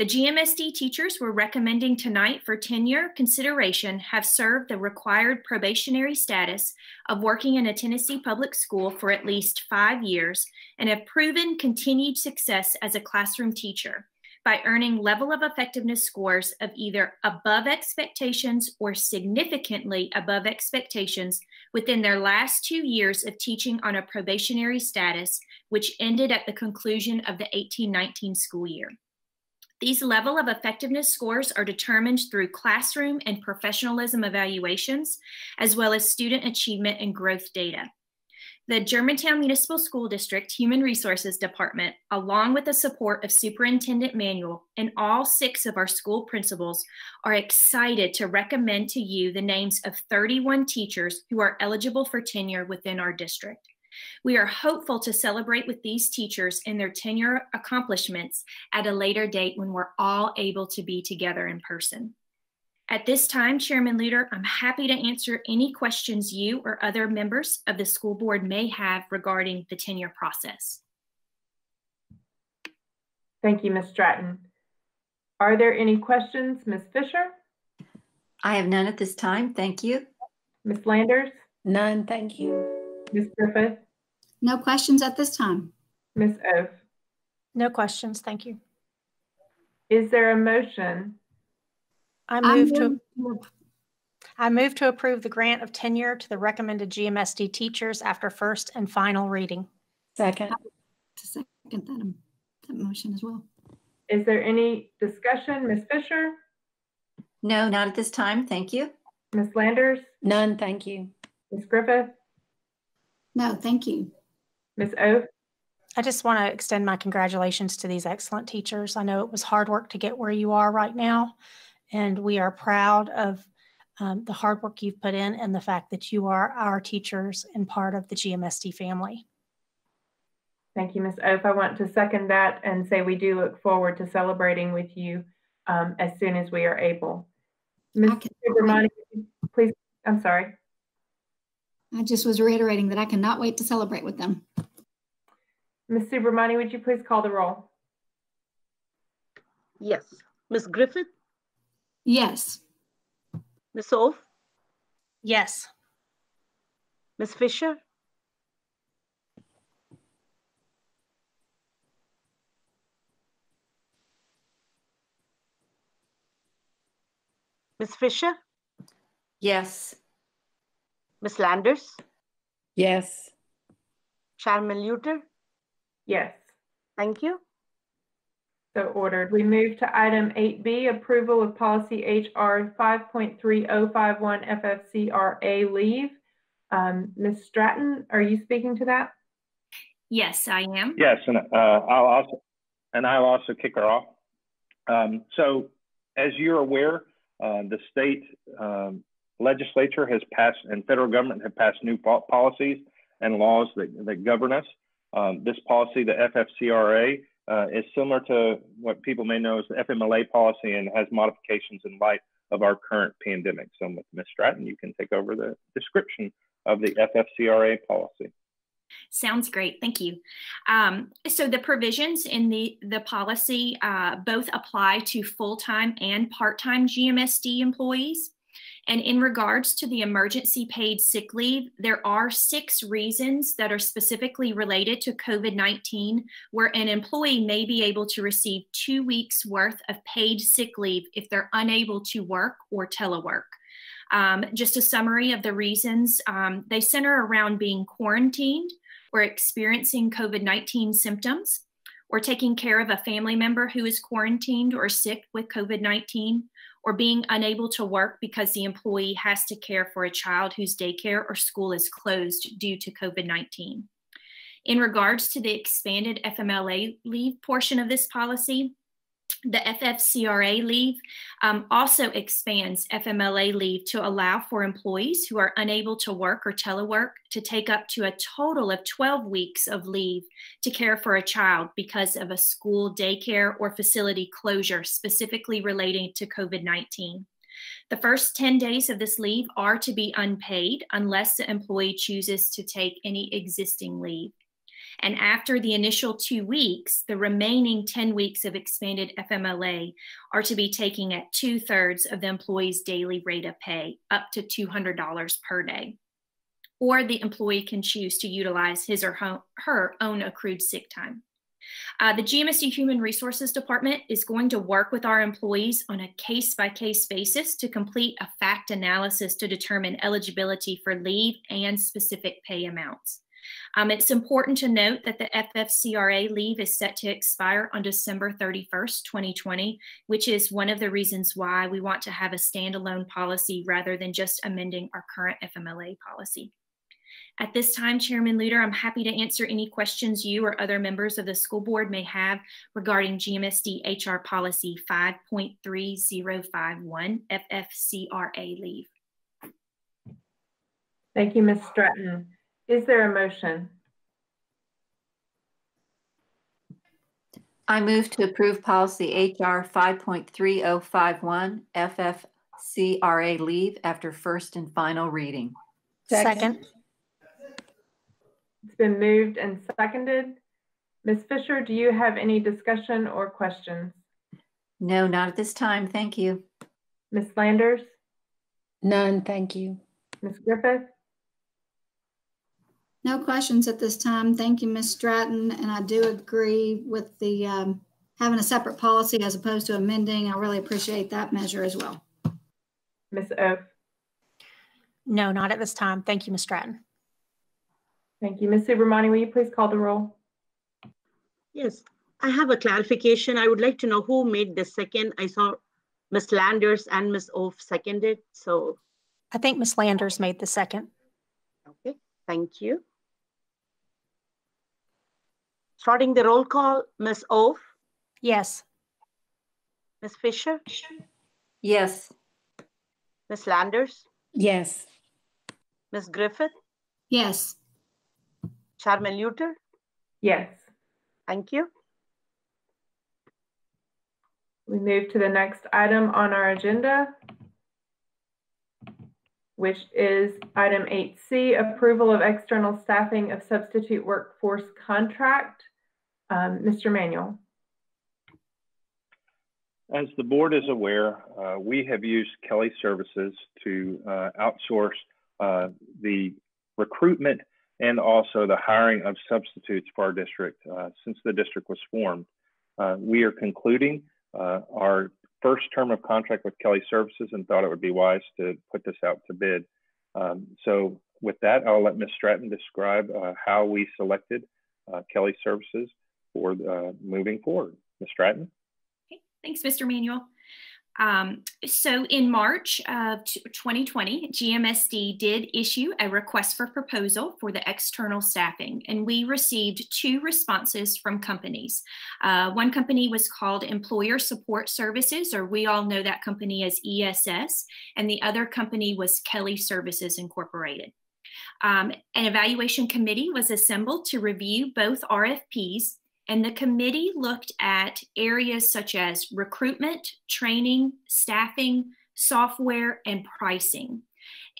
The GMSD teachers we're recommending tonight for tenure consideration have served the required probationary status of working in a Tennessee public school for at least five years and have proven continued success as a classroom teacher by earning level of effectiveness scores of either above expectations or significantly above expectations within their last two years of teaching on a probationary status, which ended at the conclusion of the 1819 school year. These level of effectiveness scores are determined through classroom and professionalism evaluations, as well as student achievement and growth data. The Germantown Municipal School District Human Resources Department, along with the support of Superintendent Manuel and all six of our school principals, are excited to recommend to you the names of 31 teachers who are eligible for tenure within our district. We are hopeful to celebrate with these teachers and their tenure accomplishments at a later date when we're all able to be together in person. At this time, Chairman Luter, I'm happy to answer any questions you or other members of the school board may have regarding the tenure process. Thank you, Ms. Stratton. Are there any questions? Ms. Fisher, I have none at this time, thank you. Ms. Landers, None, thank you. Ms. Griffith, No questions at this time. Ms. Oaf? No questions. Thank you. Is there a motion? I I move to, I move to approve the grant of tenure to the recommended GMSD teachers after first and final reading. Second. To second that, um, that motion as well. Is there any discussion? Ms. Fisher, No, not at this time, thank you. Ms. Landers, None, thank you. Ms. Griffith, No, thank you. Ms. Oaf? I just want to extend my congratulations to these excellent teachers. I know it was hard work to get where you are right now, and we are proud of um, the hard work you've put in and the fact that you are our teachers and part of the GMSD family. Thank you, Ms. Oaf. I want to second that and say we do look forward to celebrating with you um, as soon as we are able. Ms. I can- Subramani, please I'm sorry. I just was reiterating that I cannot wait to celebrate with them. Ms. Subramani, would you please call the roll? Yes. Ms. Griffith, Yes. Ms. Ove? Yes. Ms. Fisher, Ms. Fisher, Yes. Ms. Landers, Yes. Chairman Luter. Yes. Thank you. So ordered. We move to item 8B, approval of policy HR 5.3051 FFCRA leave. Um, Ms. Stratton, are you speaking to that? Yes, I am. Yes, and uh, I'll also and I'll also kick her off. Um, so, as you're aware, uh, the state um, legislature has passed and federal government have passed new policies and laws that, that govern us. Um, this policy, the FFCRA, uh, is similar to what people may know as the FMLA policy and has modifications in light of our current pandemic. So, with Ms. Stratton, you can take over the description of the FFCRA policy. Sounds great. Thank you. Um, so the provisions in the, the policy uh, both apply to full-time and part-time GMSD employees. And in regards to the emergency paid sick leave, there are six reasons that are specifically related to COVID 19 where an employee may be able to receive two weeks worth of paid sick leave if they're unable to work or telework. Um, just a summary of the reasons um, they center around being quarantined or experiencing COVID 19 symptoms, or taking care of a family member who is quarantined or sick with COVID 19, or being unable to work because the employee has to care for a child whose daycare or school is closed due to COVID 19. In regards to the expanded FMLA leave portion of this policy, the FFCRA leave um, also expands FMLA leave to allow for employees who are unable to work or telework to take up to a total of 12 weeks of leave to care for a child because of a school, daycare, or facility closure specifically relating to COVID 19. The first 10 days of this leave are to be unpaid unless the employee chooses to take any existing leave. And after the initial two weeks, the remaining 10 weeks of expanded FMLA are to be taking at two thirds of the employee's daily rate of pay, up to $200 per day. Or the employee can choose to utilize his or her own accrued sick time. Uh, the GMSD Human Resources Department is going to work with our employees on a case by case basis to complete a fact analysis to determine eligibility for leave and specific pay amounts. Um, it's important to note that the FFCRA leave is set to expire on December 31st, 2020, which is one of the reasons why we want to have a standalone policy rather than just amending our current FMLA policy. At this time, Chairman Luter, I'm happy to answer any questions you or other members of the school board may have regarding GMSD HR policy 5.3051 FFCRA leave. Thank you, Ms. Stratton. Is there a motion? I move to approve policy HR 5.3051 FFCRA leave after first and final reading. Second. It's been moved and seconded. Ms. Fisher, do you have any discussion or questions? No, not at this time. Thank you. Ms. Landers? None, thank you. Ms. Griffith? No questions at this time. Thank you, Ms. Stratton. And I do agree with the um, having a separate policy as opposed to amending. I really appreciate that measure as well. Ms. Oak? No, not at this time. Thank you, Ms. Stratton. Thank you. Ms. Subramani, will you please call the roll? Yes, I have a clarification. I would like to know who made the second. I saw Ms. Landers and Ms. Oaf seconded. So I think Ms. Landers made the second. Okay, thank you. Starting the roll call, Ms. Ove, Yes. Ms. Fisher, Yes. Ms. Landers, Yes. Ms. Griffith, Yes. Chairman Luter. Yes. Thank you. We move to the next item on our agenda, which is item 8C, approval of external staffing of substitute workforce contract. Um, Mr. Manuel. As the board is aware, uh, we have used Kelly Services to uh, outsource uh, the recruitment and also the hiring of substitutes for our district uh, since the district was formed. Uh, we are concluding uh, our first term of contract with Kelly Services and thought it would be wise to put this out to bid. Um, so with that, I'll let Ms. Stratton describe how we selected Kelly Services for moving forward. Ms. Stratton? Okay. Thanks, Mr. Manuel. Um, so in March of 2020, GMSD did issue a request for proposal for the external staffing, and we received two responses from companies. Uh, one company was called Employer Support Services, or we all know that company as ESS, and the other company was Kelly Services Incorporated. Um, an evaluation committee was assembled to review both RFPs and the committee looked at areas such as recruitment, training, staffing, software, and pricing.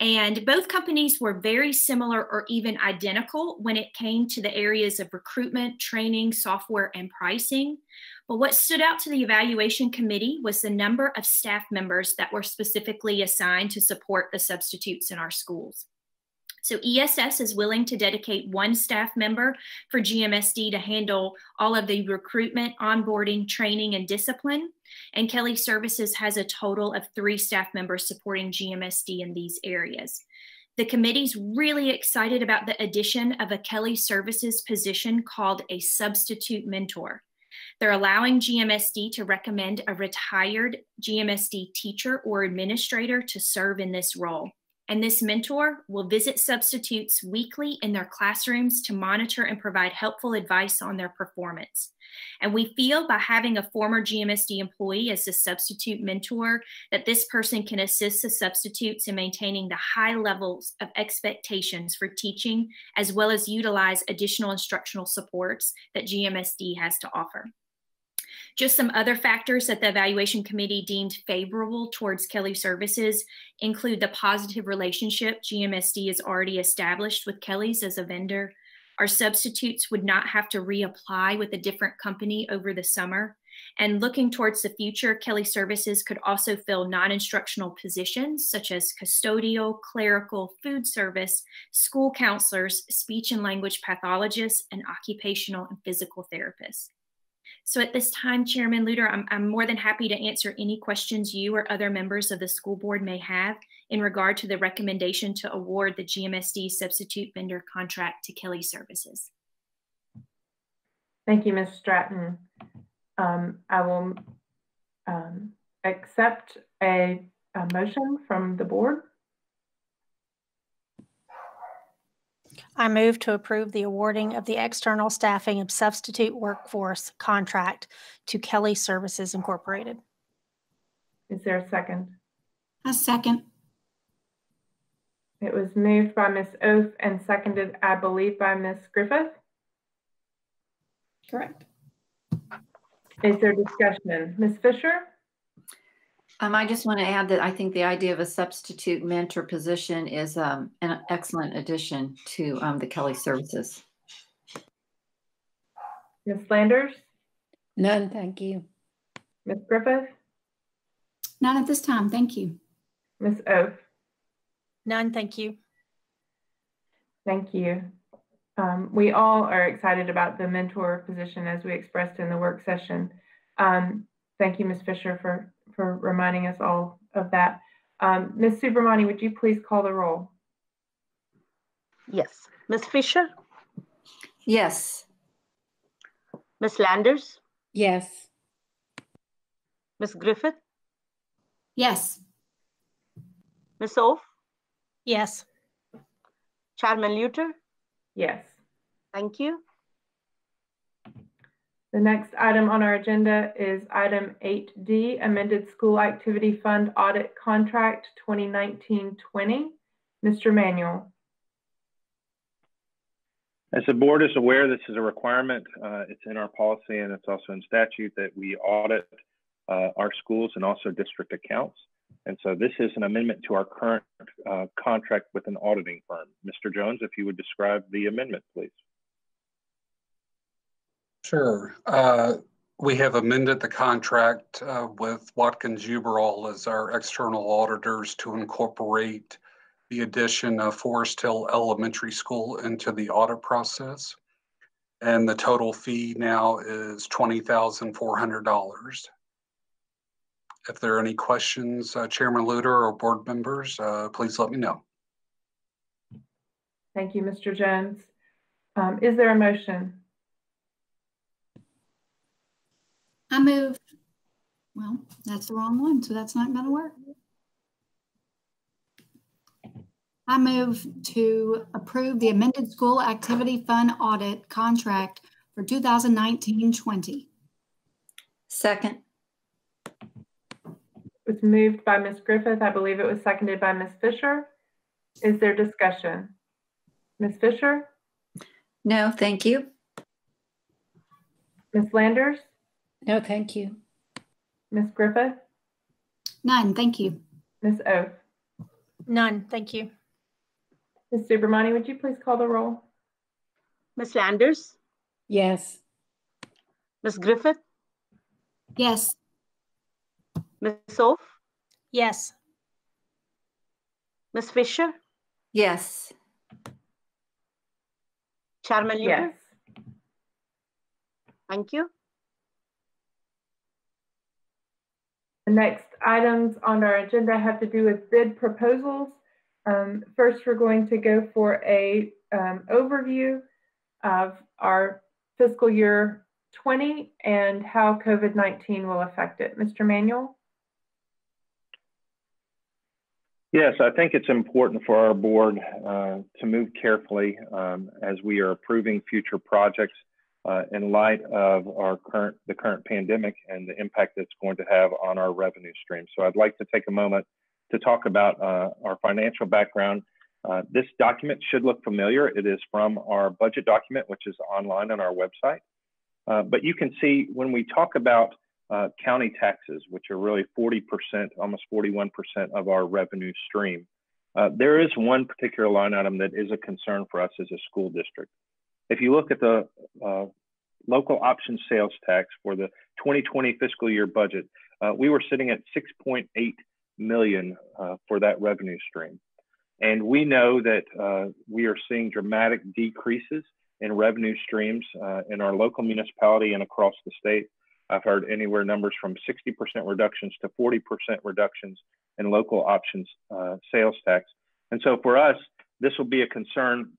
And both companies were very similar or even identical when it came to the areas of recruitment, training, software, and pricing. But what stood out to the evaluation committee was the number of staff members that were specifically assigned to support the substitutes in our schools. So ESS is willing to dedicate one staff member for GMSD to handle all of the recruitment, onboarding, training, and discipline. And Kelly Services has a total of three staff members supporting GMSD in these areas. The committee's really excited about the addition of a Kelly Services position called a substitute mentor. They're allowing GMSD to recommend a retired GMSD teacher or administrator to serve in this role and this mentor will visit substitutes weekly in their classrooms to monitor and provide helpful advice on their performance. And we feel by having a former GMSD employee as a substitute mentor that this person can assist the substitutes in maintaining the high levels of expectations for teaching, as well as utilize additional instructional supports that GMSD has to offer. Just some other factors that the evaluation committee deemed favorable towards Kelly Services include the positive relationship GMSD has already established with Kelly's as a vendor. Our substitutes would not have to reapply with a different company over the summer. And looking towards the future, Kelly Services could also fill non instructional positions such as custodial, clerical, food service, school counselors, speech and language pathologists, and occupational and physical therapists. So at this time, Chairman Luter, I'm, I'm more than happy to answer any questions you or other members of the school board may have in regard to the recommendation to award the GMSD substitute vendor contract to Kelly Services. Thank you, Ms. Stratton. Um, I will um, accept a, a motion from the board. I move to approve the awarding of the external staffing of substitute workforce contract to Kelly Services Incorporated. Is there a second? A second. It was moved by Ms. Oath and seconded, I believe, by Ms. Griffith. Correct. Is there discussion? Ms. Fisher? Um, I just want to add that I think the idea of a substitute mentor position is um, an excellent addition to um, the Kelly services. Ms. Landers? None, thank you. Ms. Griffith? None at this time, thank you. Ms. Oath? None, thank you. Thank you. Um, we all are excited about the mentor position as we expressed in the work session. Um, thank you, Ms. Fisher, for for reminding us all of that. Um, Ms. Subramani, would you please call the roll? Yes. Ms. Fisher? Yes. Ms. Landers? Yes. Ms. Griffith? Yes. Ms. Oaf? Yes. Chairman Luter? Yes. Thank you. The next item on our agenda is item 8D, Amended School Activity Fund Audit Contract 2019-20. Mr. Manuel. As the board is aware, this is a requirement. Uh, it's in our policy and it's also in statute that we audit uh, our schools and also district accounts. And so this is an amendment to our current uh, contract with an auditing firm. Mr. Jones, if you would describe the amendment, please. Sure. Uh, we have amended the contract uh, with Watkins Uiberall as our external auditors to incorporate the addition of Forest Hill Elementary School into the audit process. And the total fee now is $20,400. If there are any questions, uh, Chairman Luter or board members, uh, please let me know. Thank you, Mr. Jones. Um, is there a motion? I move, well, that's the wrong one, so that's not gonna work. I move to approve the amended school activity fund audit contract for 2019-20. Second. It was moved by Ms. Griffith. I believe it was seconded by Ms. Fisher. Is there discussion? Ms. Fisher? No, thank you. Ms. Landers? No, thank you. Ms. Griffith? None, thank you. Ms. Oath? None, thank you. Ms. Subramani, would you please call the roll? Ms. Landers, Yes. Ms. Griffith, Yes, Ms. Oaf, Yes, Ms. Fisher, Yes. Chairman Luter. Yes. Thank you. The next items on our agenda have to do with bid proposals. Um, first, we're going to go for a um, overview of our fiscal year 20 and how COVID-19 will affect it. Mr. Manuel? Yes, I think it's important for our board uh, to move carefully um, as we are approving future projects uh, in light of our current the current pandemic and the impact it's going to have on our revenue stream. So I'd like to take a moment to talk about uh, our financial background. Uh, this document should look familiar. It is from our budget document, which is online on our website. Uh, but you can see when we talk about uh, county taxes, which are really 40%, almost 41% of our revenue stream. Uh, there is one particular line item that is a concern for us as a school district. If you look at the uh, local option sales tax for the 2020 fiscal year budget, uh, we were sitting at 6.8 million uh, for that revenue stream. And we know that uh, we are seeing dramatic decreases in revenue streams in our local municipality and across the state. I've heard anywhere numbers from 60% reductions to 40% reductions in local options uh, sales tax. And so for us, this will be a concern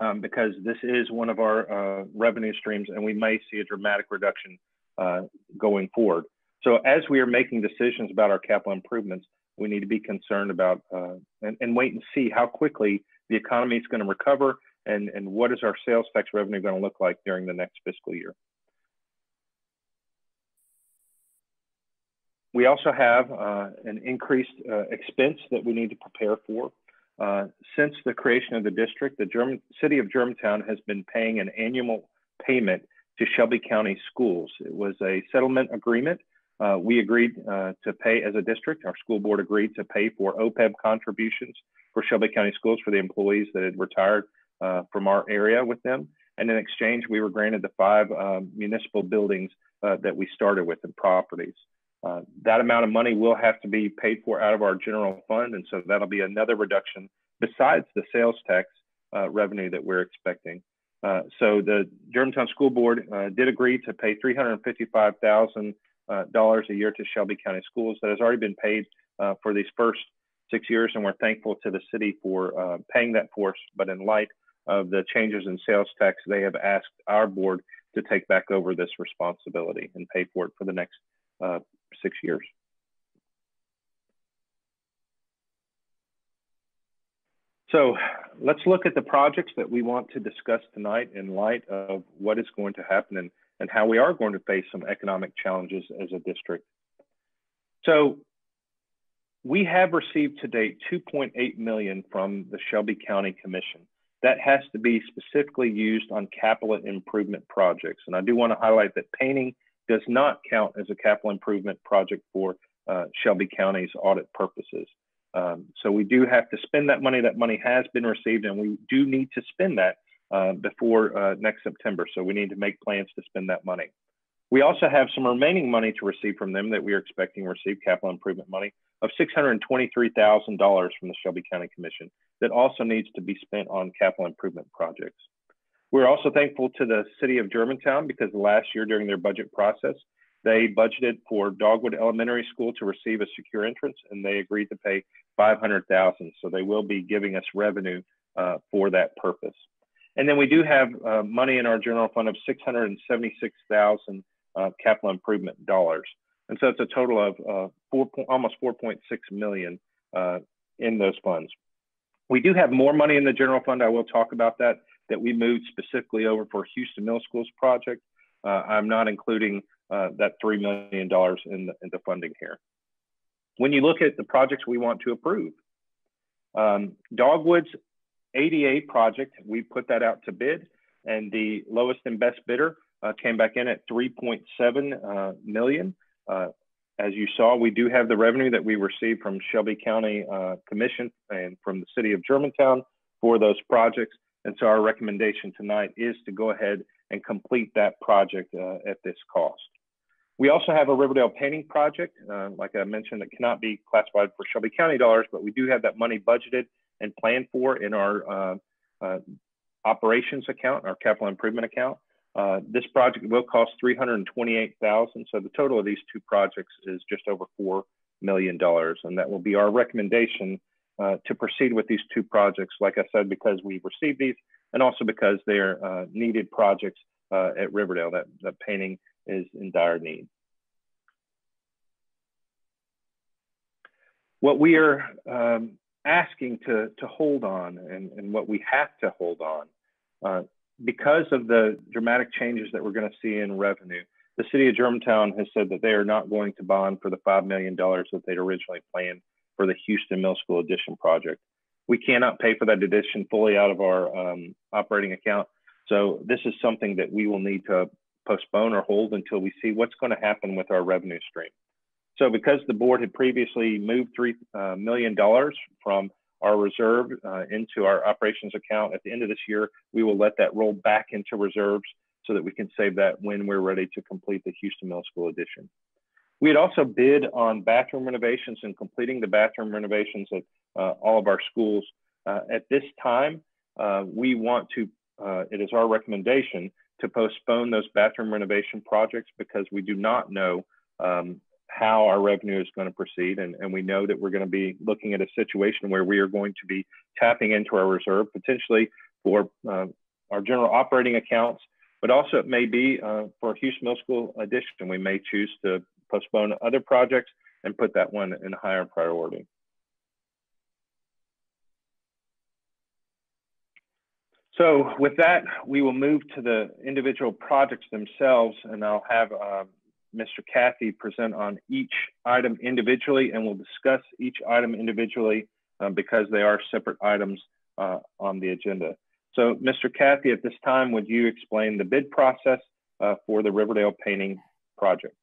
um, because this is one of our uh, revenue streams and we may see a dramatic reduction uh, going forward. So as we are making decisions about our capital improvements, we need to be concerned about uh, and, and, wait and see how quickly the economy is going to recover and, and what is our sales tax revenue going to look like during the next fiscal year. We also have uh, an increased uh, expense that we need to prepare for. Uh, since the creation of the district, the German, city of Germantown has been paying an annual payment to Shelby County schools. It was a settlement agreement. Uh, we agreed uh, to pay as a district, our school board agreed to pay for OPEB contributions for Shelby County schools for the employees that had retired uh, from our area with them. And in exchange, we were granted the five um, municipal buildings that we started with and properties. Uh, that amount of money will have to be paid for out of our general fund. And so that'll be another reduction besides the sales tax uh, revenue that we're expecting. Uh, so the Germantown School Board uh, did agree to pay $355,000 uh, a year to Shelby County Schools. That has already been paid for these first six years, and we're thankful to the city for paying that for us. But in light of the changes in sales tax, they have asked our board to take back over this responsibility and pay for it for the next uh, six years. So let's look at the projects that we want to discuss tonight in light of what is going to happen and, and how we are going to face some economic challenges as a district. So we have received to date 2.8 million from the Shelby County Commission. That has to be specifically used on capital improvement projects. And I do want to highlight that painting does not count as a capital improvement project for uh, Shelby County's audit purposes. Um, so we do have to spend that money. That money has been received, and we do need to spend that uh, before uh, next September. So we need to make plans to spend that money. We also have some remaining money to receive from them that we are expecting to receive capital improvement money of $623,000 from the Shelby County Commission that also needs to be spent on capital improvement projects. We're also thankful to the city of Germantown because last year during their budget process, they budgeted for Dogwood Elementary School to receive a secure entrance and they agreed to pay 500,000. So they will be giving us revenue uh, for that purpose. And then we do have uh, money in our general fund of 676,000 uh, capital improvement dollars. And so it's a total of uh, four, almost 4.6 million uh, in those funds. We do have more money in the general fund. I will talk about that, that we moved specifically over for Houston Middle Schools project. Uh, I'm not including uh, that $3 million in the, in the funding here. When you look at the projects we want to approve, um, Dogwood's ADA project, we put that out to bid and the lowest and best bidder uh, came back in at 3.7 uh, million. Uh, as you saw, we do have the revenue that we received from Shelby County uh, Commission and from the city of Germantown for those projects. And so our recommendation tonight is to go ahead and complete that project uh, at this cost. We also have a Riverdale painting project, uh, like I mentioned, that cannot be classified for Shelby County dollars, but we do have that money budgeted and planned for in our operations account, our capital improvement account. Uh, this project will cost 328,000. So the total of these two projects is just over $4 million. And that will be our recommendation uh, to proceed with these two projects. Like I said, because we've received these and also because they're uh, needed projects uh, at Riverdale that, that painting is in dire need. What we are um, asking to, to hold on and, and what we have to hold on uh, because of the dramatic changes that we're going to see in revenue, the city of Germantown has said that they are not going to bond for the $5 million that they'd originally planned for the Houston Middle School addition project. We cannot pay for that addition fully out of our um, operating account. So this is something that we will need to postpone or hold until we see what's going to happen with our revenue stream. So because the board had previously moved $3 uh, million from our reserve uh, into our operations account. At the end of this year, we will let that roll back into reserves so that we can save that when we're ready to complete the Houston Middle School addition. We had also bid on bathroom renovations and completing the bathroom renovations at uh, all of our schools. Uh, at this time, uh, we want to, uh, it is our recommendation to postpone those bathroom renovation projects because we do not know um, how our revenue is going to proceed. And, and we know that we're going to be looking at a situation where we are going to be tapping into our reserve potentially for uh, our general operating accounts, but also it may be uh, for Houston Middle School addition. We may choose to postpone other projects and put that one in higher priority. So with that, we will move to the individual projects themselves, and I'll have uh, Mr. Cathy present on each item individually, and we'll discuss each item individually um, because they are separate items uh, on the agenda. So, Mr. Cathy, at this time, would you explain the bid process uh, for the Riverdale painting project?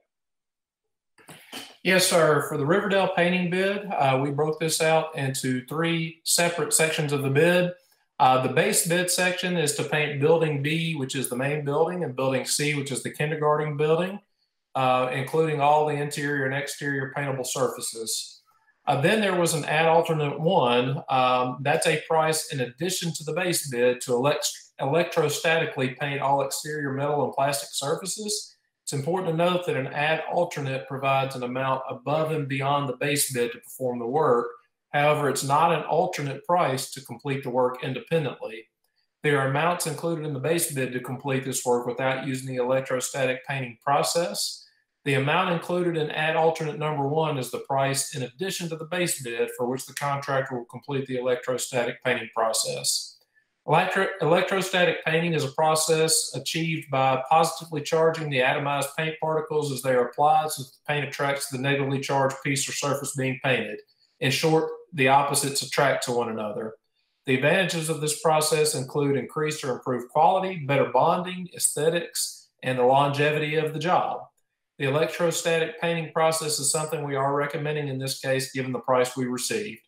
Yes, sir. For the Riverdale painting bid, uh, we broke this out into three separate sections of the bid. Uh, the base bid section is to paint building B, which is the main building, and building C, which is the kindergarten building uh, including all the interior and exterior paintable surfaces. Uh, then there was an add alternate one. Um, that's a price in addition to the base bid to elect electrostatically paint all exterior metal and plastic surfaces. It's important to note that an add alternate provides an amount above and beyond the base bid to perform the work. However, it's not an alternate price to complete the work independently. There are amounts included in the base bid to complete this work without using the electrostatic painting process. The amount included in add alternate number one is the price in addition to the base bid for which the contractor will complete the electrostatic painting process. Electro electrostatic painting is a process achieved by positively charging the atomized paint particles as they are applied so that the paint attracts the negatively charged piece or surface being painted. In short, the opposites attract to one another. The advantages of this process include increased or improved quality, better bonding, aesthetics, and the longevity of the job. The electrostatic painting process is something we are recommending in this case, given the price we received.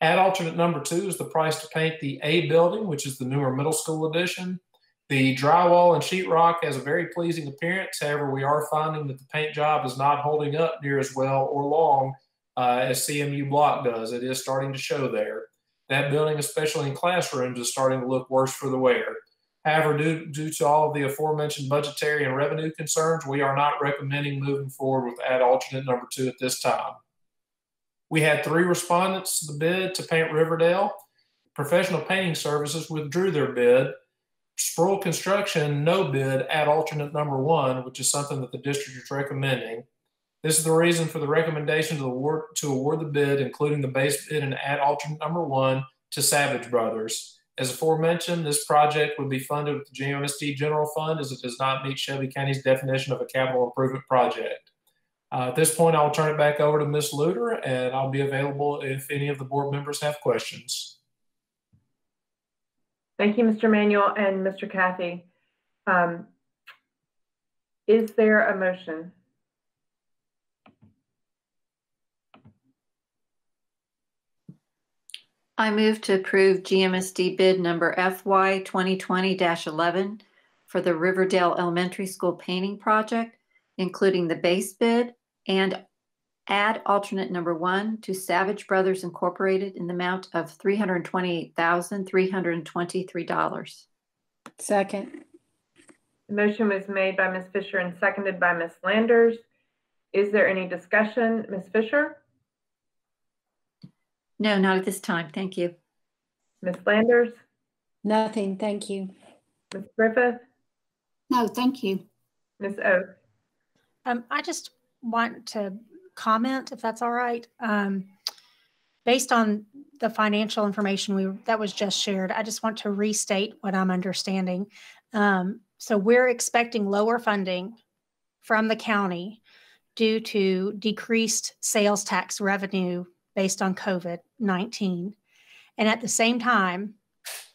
Add alternate number two is the price to paint the A building, which is the newer middle school edition. The drywall and sheetrock has a very pleasing appearance. However, we are finding that the paint job is not holding up near as well or long uh, as CMU block does. It is starting to show there. That building, especially in classrooms, is starting to look worse for the wear. However, due, due to all of the aforementioned budgetary and revenue concerns, we are not recommending moving forward with add alternate number two at this time. We had three respondents to the bid to paint Riverdale. Professional Painting Services withdrew their bid Sproul Construction, no bid at alternate number one, which is something that the district is recommending. This is the reason for the recommendation to award, to award the bid, including the base bid and add alternate number one to Savage Brothers. As aforementioned, this project would be funded with the GMSD General Fund as it does not meet Shelby County's definition of a capital improvement project. Uh, at this point, I'll turn it back over to Ms. Luter and I'll be available if any of the board members have questions. Thank you, Mr. Manuel and Mr. Cathy. Um, is there a motion? I move to approve GMSD bid number FY 2020-11 for the Riverdale Elementary School painting project, including the base bid and add alternate number one to Savage Brothers Incorporated in the amount of $328,323. Second. The motion was made by Ms. Fisher and seconded by Ms. Landers. Is there any discussion? Ms. Fisher? No, not at this time. Thank you. Ms. Landers? Nothing, thank you. Ms. Griffith? No, thank you. Ms. Oak? Um, I just want to comment, if that's all right. Um, based on the financial information we that was just shared, I just want to restate what I'm understanding. Um, so we're expecting lower funding from the county due to decreased sales tax revenue based on COVID 19. And at the same time,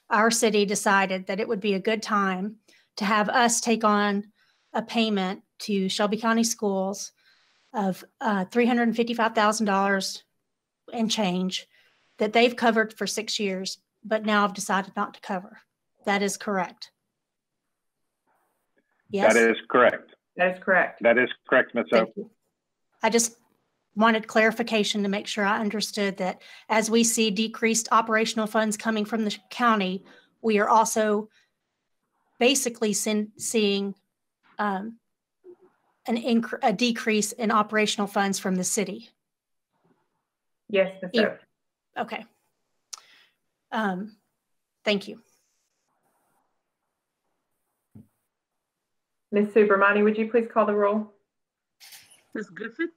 our city decided that it would be a good time to have us take on a payment to Shelby County Schools of uh, $355,000 and change that they've covered for six years, but now have decided not to cover. That is correct. Yes. That is correct. That is correct. That is correct, Ms. Eoff. I just wanted clarification to make sure I understood that as we see decreased operational funds coming from the county, we are also basically seeing um, an inc- a decrease in operational funds from the city? Yes, Ms. Okay. Um, thank you. Ms. Subramani, would you please call the roll? Ms. Griffith?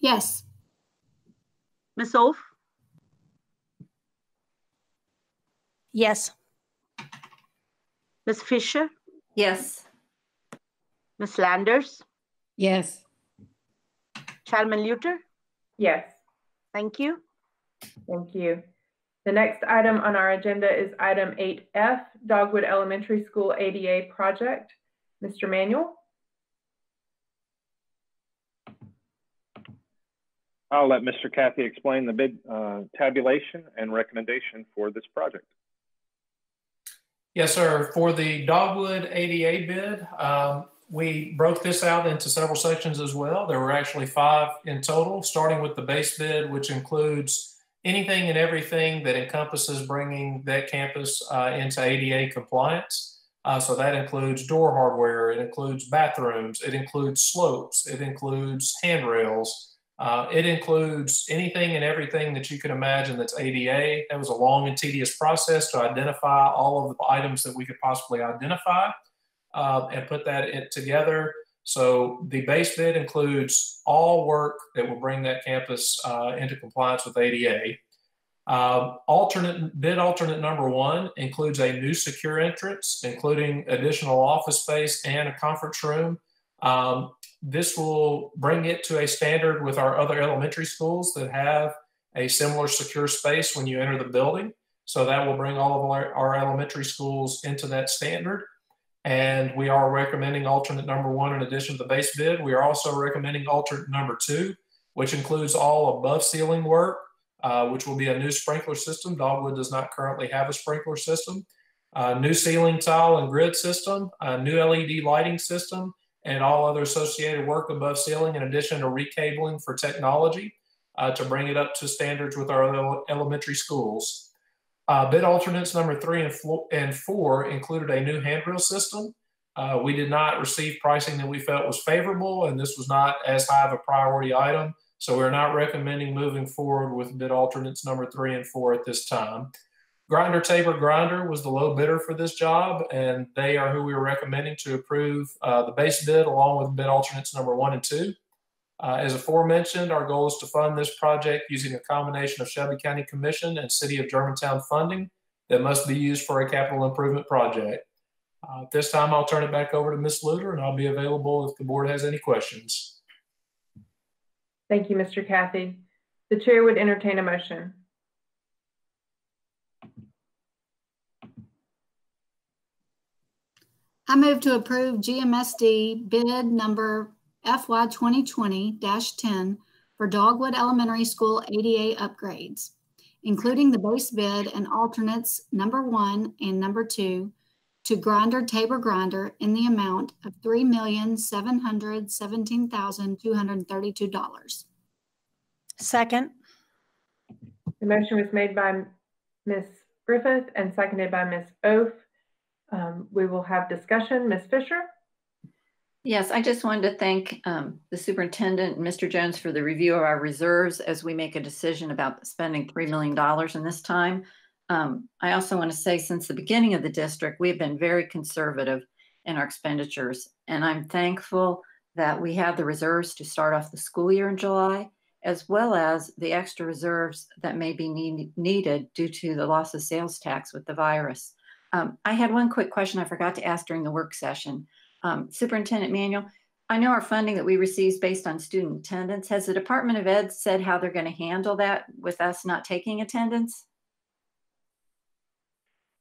Yes. Ms. Eoff? Yes. Ms. Fisher? Yes. Ms. Landers? Yes. Chairman Luter? Yes. Thank you. Thank you. The next item on our agenda is item 8F, Dogwood Elementary School ADA project. Mr. Manuel? I'll let Mr. Cathy explain the bid uh, tabulation and recommendation for this project. Yes, sir. For the Dogwood ADA bid, um, we broke this out into several sections as well. There were actually five in total, starting with the base bid, which includes anything and everything that encompasses bringing that campus uh, into ADA compliance. Uh, so that includes door hardware, it includes bathrooms, it includes slopes, it includes handrails, uh, it includes anything and everything that you can imagine that's ADA. That was a long and tedious process to identify all of the items that we could possibly identify uh, and put that in, together. So the base bid includes all work that will bring that campus uh, into compliance with ADA. Uh, alternate bid alternate number one includes a new secure entrance, including additional office space and a conference room. Um, this will bring it to a standard with our other elementary schools that have a similar secure space when you enter the building. So that will bring all of our, our elementary schools into that standard. And we are recommending alternate number one in addition to the base bid. We are also recommending alternate number two, which includes all above ceiling work, uh, which will be a new sprinkler system. Dogwood does not currently have a sprinkler system. Uh, new ceiling tile and grid system, a new LED lighting system, and all other associated work above ceiling in addition to recabling for technology uh, to bring it up to standards with our elementary schools. Uh, bid alternates number three and, and four included a new handrail system. Uh, we did not receive pricing that we felt was favorable, and this was not as high of a priority item. So we're not recommending moving forward with bid alternates number three and four at this time. Grinder Taber Grinder was the low bidder for this job, and they are who we are recommending to approve uh, the base bid along with bid alternates number one and two. Uh, as aforementioned, our goal is to fund this project using a combination of Shelby County Commission and City of Germantown funding that must be used for a capital improvement project. Uh, at this time, I'll turn it back over to Ms. Luter and I'll be available if the board has any questions. Thank you, Mr. Cathy. The chair would entertain a motion. I move to approve GMSD bid number FY 2020-10 for Dogwood Elementary School ADA upgrades, including the base bid and alternates number one and number two to Grinder Taber Grinder in the amount of $3,717,232. Second. The motion was made by Ms. Griffith and seconded by Ms. Eoff. Um, we will have discussion. Ms. Fisher? Yes, I just wanted to thank um, the superintendent, Mr. Jones, for the review of our reserves as we make a decision about spending $3 million in this time. Um, I also want to say since the beginning of the district, we have been very conservative in our expenditures. And I'm thankful that we have the reserves to start off the school year in July, as well as the extra reserves that may be need, needed due to the loss of sales tax with the virus. Um, I had one quick question I forgot to ask during the work session. Um, Superintendent Manuel, I know our funding that we receive is based on student attendance. Has the Department of Ed said how they're going to handle that with us not taking attendance?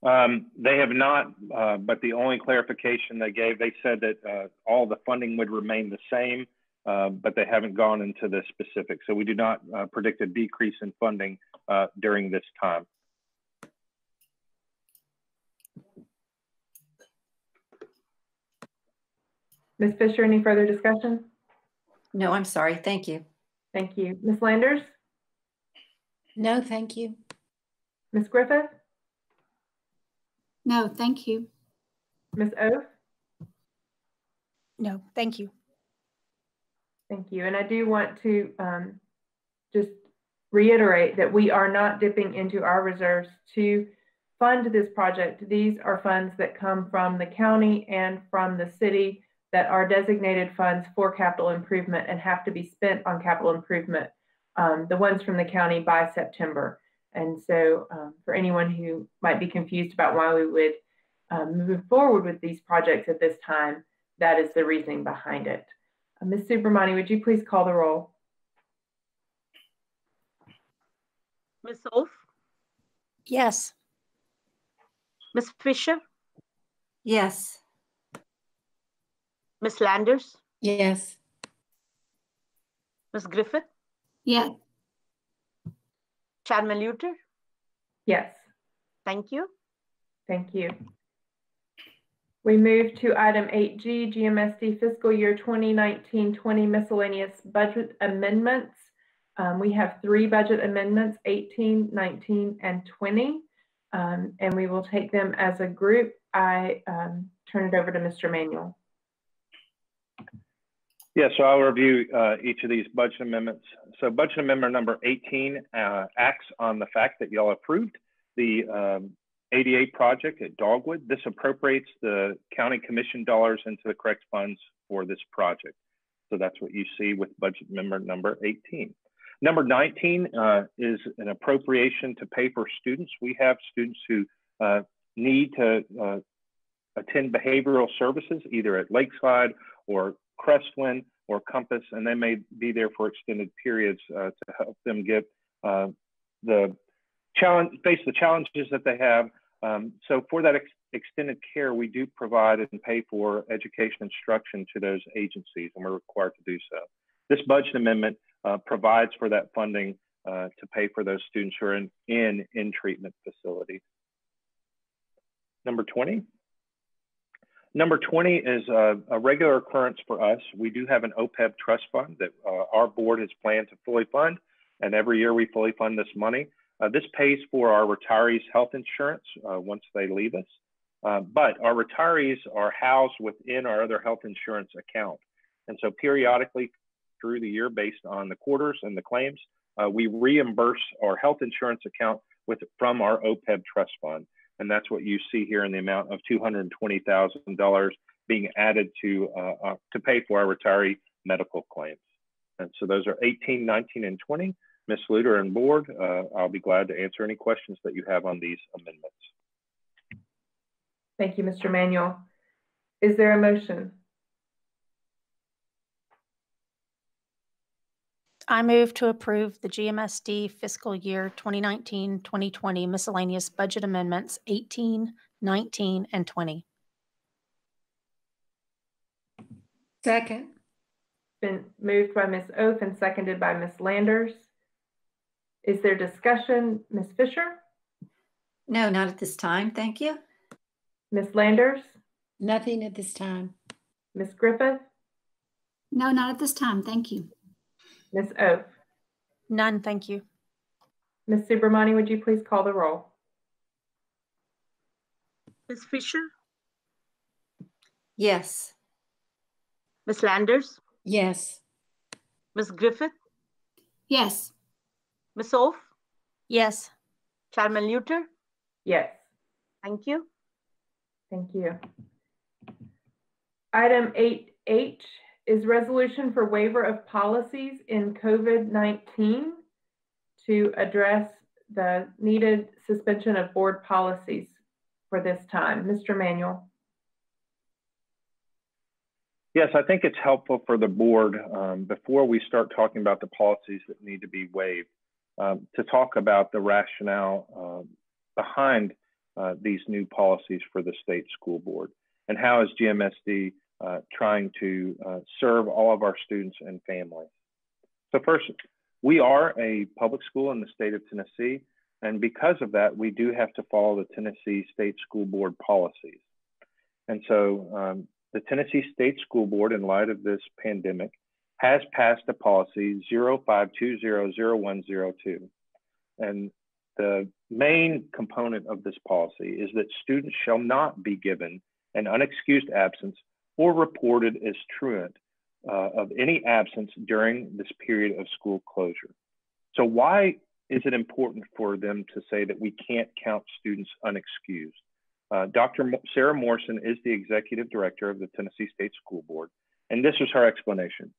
Um, they have not, uh, but the only clarification they gave, they said that uh, all the funding would remain the same, uh, but they haven't gone into the specifics. So we do not uh, predict a decrease in funding uh, during this time. Ms. Fisher, any further discussion? No, I'm sorry. Thank you. Thank you. Ms. Landers? No, thank you. Ms. Griffith? No, thank you. Ms. Eoff? No, thank you. Thank you. And I do want to um, just reiterate that we are not dipping into our reserves to fund this project. These are funds that come from the county and from the city that are designated funds for capital improvement and have to be spent on capital improvement, um, the ones from the county by September. And so um, for anyone who might be confused about why we would um, move forward with these projects at this time, that is the reasoning behind it. Uh, Ms. Subramani, would you please call the roll? Ms. Eoff? Yes. Ms. Fisher? Yes. Ms. Landers? Yes. Ms. Griffith? Yes. Chairman Luter? Yes. Thank you. Thank you. We move to item 8G, GMSD fiscal year 2019-20 miscellaneous budget amendments. Um, we have three budget amendments, 18, 19, and 20, um, and we will take them as a group. I um, turn it over to Mr. Manuel. Yeah, so I'll review uh, each of these budget amendments. So budget amendment number 18 uh, acts on the fact that y'all approved the um, ADA project at Dogwood. This appropriates the county commission dollars into the correct funds for this project. So that's what you see with budget amendment number 18. Number 19 uh, is an appropriation to pay for students. We have students who uh, need to uh, attend behavioral services either at Lakeside or Crestwyn or Compass, and they may be there for extended periods uh, to help them get uh, the challenge, face the challenges that they have. Um, so for that extended care, we do provide and pay for education instruction to those agencies, and we're required to do so. This budget amendment uh, provides for that funding uh, to pay for those students who are in, in, in treatment facilities. Number 20. Number 20 is a, a, regular occurrence for us. We do have an OPEB trust fund that uh, our board has planned to fully fund, and every year we fully fund this money. Uh, this pays for our retirees' health insurance uh, once they leave us. Uh, but our retirees are housed within our other health insurance account. And so periodically through the year, based on the quarters and the claims, uh, we reimburse our health insurance account with from our OPEB trust fund. And that's what you see here in the amount of $220,000 being added to, uh, uh, to pay for our retiree medical claims. And so those are 18, 19, and 20. Ms. Luter and board, uh, I'll be glad to answer any questions that you have on these amendments. Thank you, Mr. Manuel. Is there a motion? I move to approve the GMSD fiscal year 2019-2020 miscellaneous budget amendments 18, 19, and 20. Second. Been moved by Ms. Eoff and seconded by Ms. Landers. Is there discussion? Ms. Fisher? No, not at this time. Thank you. Ms. Landers? Nothing at this time. Ms. Griffith? No, not at this time. Thank you. Ms. Eoff? None, thank you. Ms. Subramani, would you please call the roll? Ms. Fisher? Yes. Ms. Landers? Yes. Ms. Griffith? Yes. Ms. Eoff? Yes. Chairman Luter? Yes. Thank you. Thank you. Item 8H is resolution for waiver of policies in COVID-19 to address the needed suspension of board policies for this time. Mr. Manuel. Yes, I think it's helpful for the board um, before we start talking about the policies that need to be waived um, to talk about the rationale uh, behind uh, these new policies for the state school board and how is GMSD uh, trying to uh, serve all of our students and families. So first, we are a public school in the state of Tennessee, and because of that, we do have to follow the Tennessee State School Board policies. And so um, the Tennessee State School Board, in light of this pandemic, has passed a policy 05200102. And the main component of this policy is that students shall not be given an unexcused absence or reported as truant uh, of any absence during this period of school closure. So why is it important for them to say that we can't count students unexcused? Uh, Dr. Sara Morrison is the executive director of the Tennessee State School Board, and this was her explanation.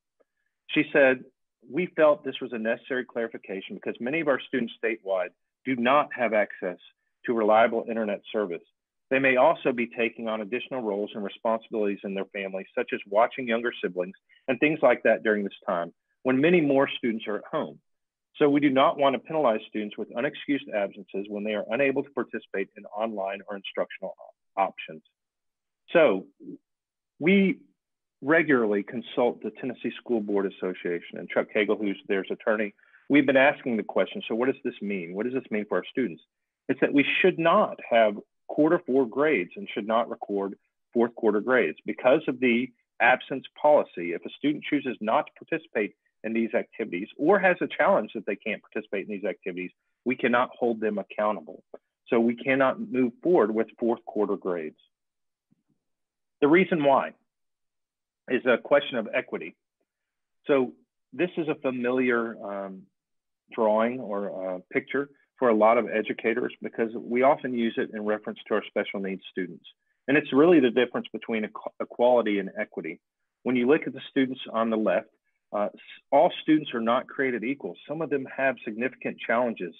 She said, we felt this was a necessary clarification because many of our students statewide do not have access to reliable internet service. They may also be taking on additional roles and responsibilities in their families, such as watching younger siblings and things like that during this time, when many more students are at home. So we do not want to penalize students with unexcused absences when they are unable to participate in online or instructional options. So we regularly consult the Tennessee School Board Association and Chuck Cagle, who's their attorney. We've been asking the question, so what does this mean? What does this mean for our students? It's that we should not have quarter four grades and should not record fourth quarter grades. Because of the absence policy, if a student chooses not to participate in these activities or has a challenge that they can't participate in these activities, we cannot hold them accountable. So we cannot move forward with fourth quarter grades. The reason why is a question of equity. So this is a familiar um, drawing or uh, picture for a lot of educators because we often use it in reference to our special needs students. And it's really the difference between equality and equity. When you look at the students on the left, uh, all students are not created equal. Some of them have significant challenges,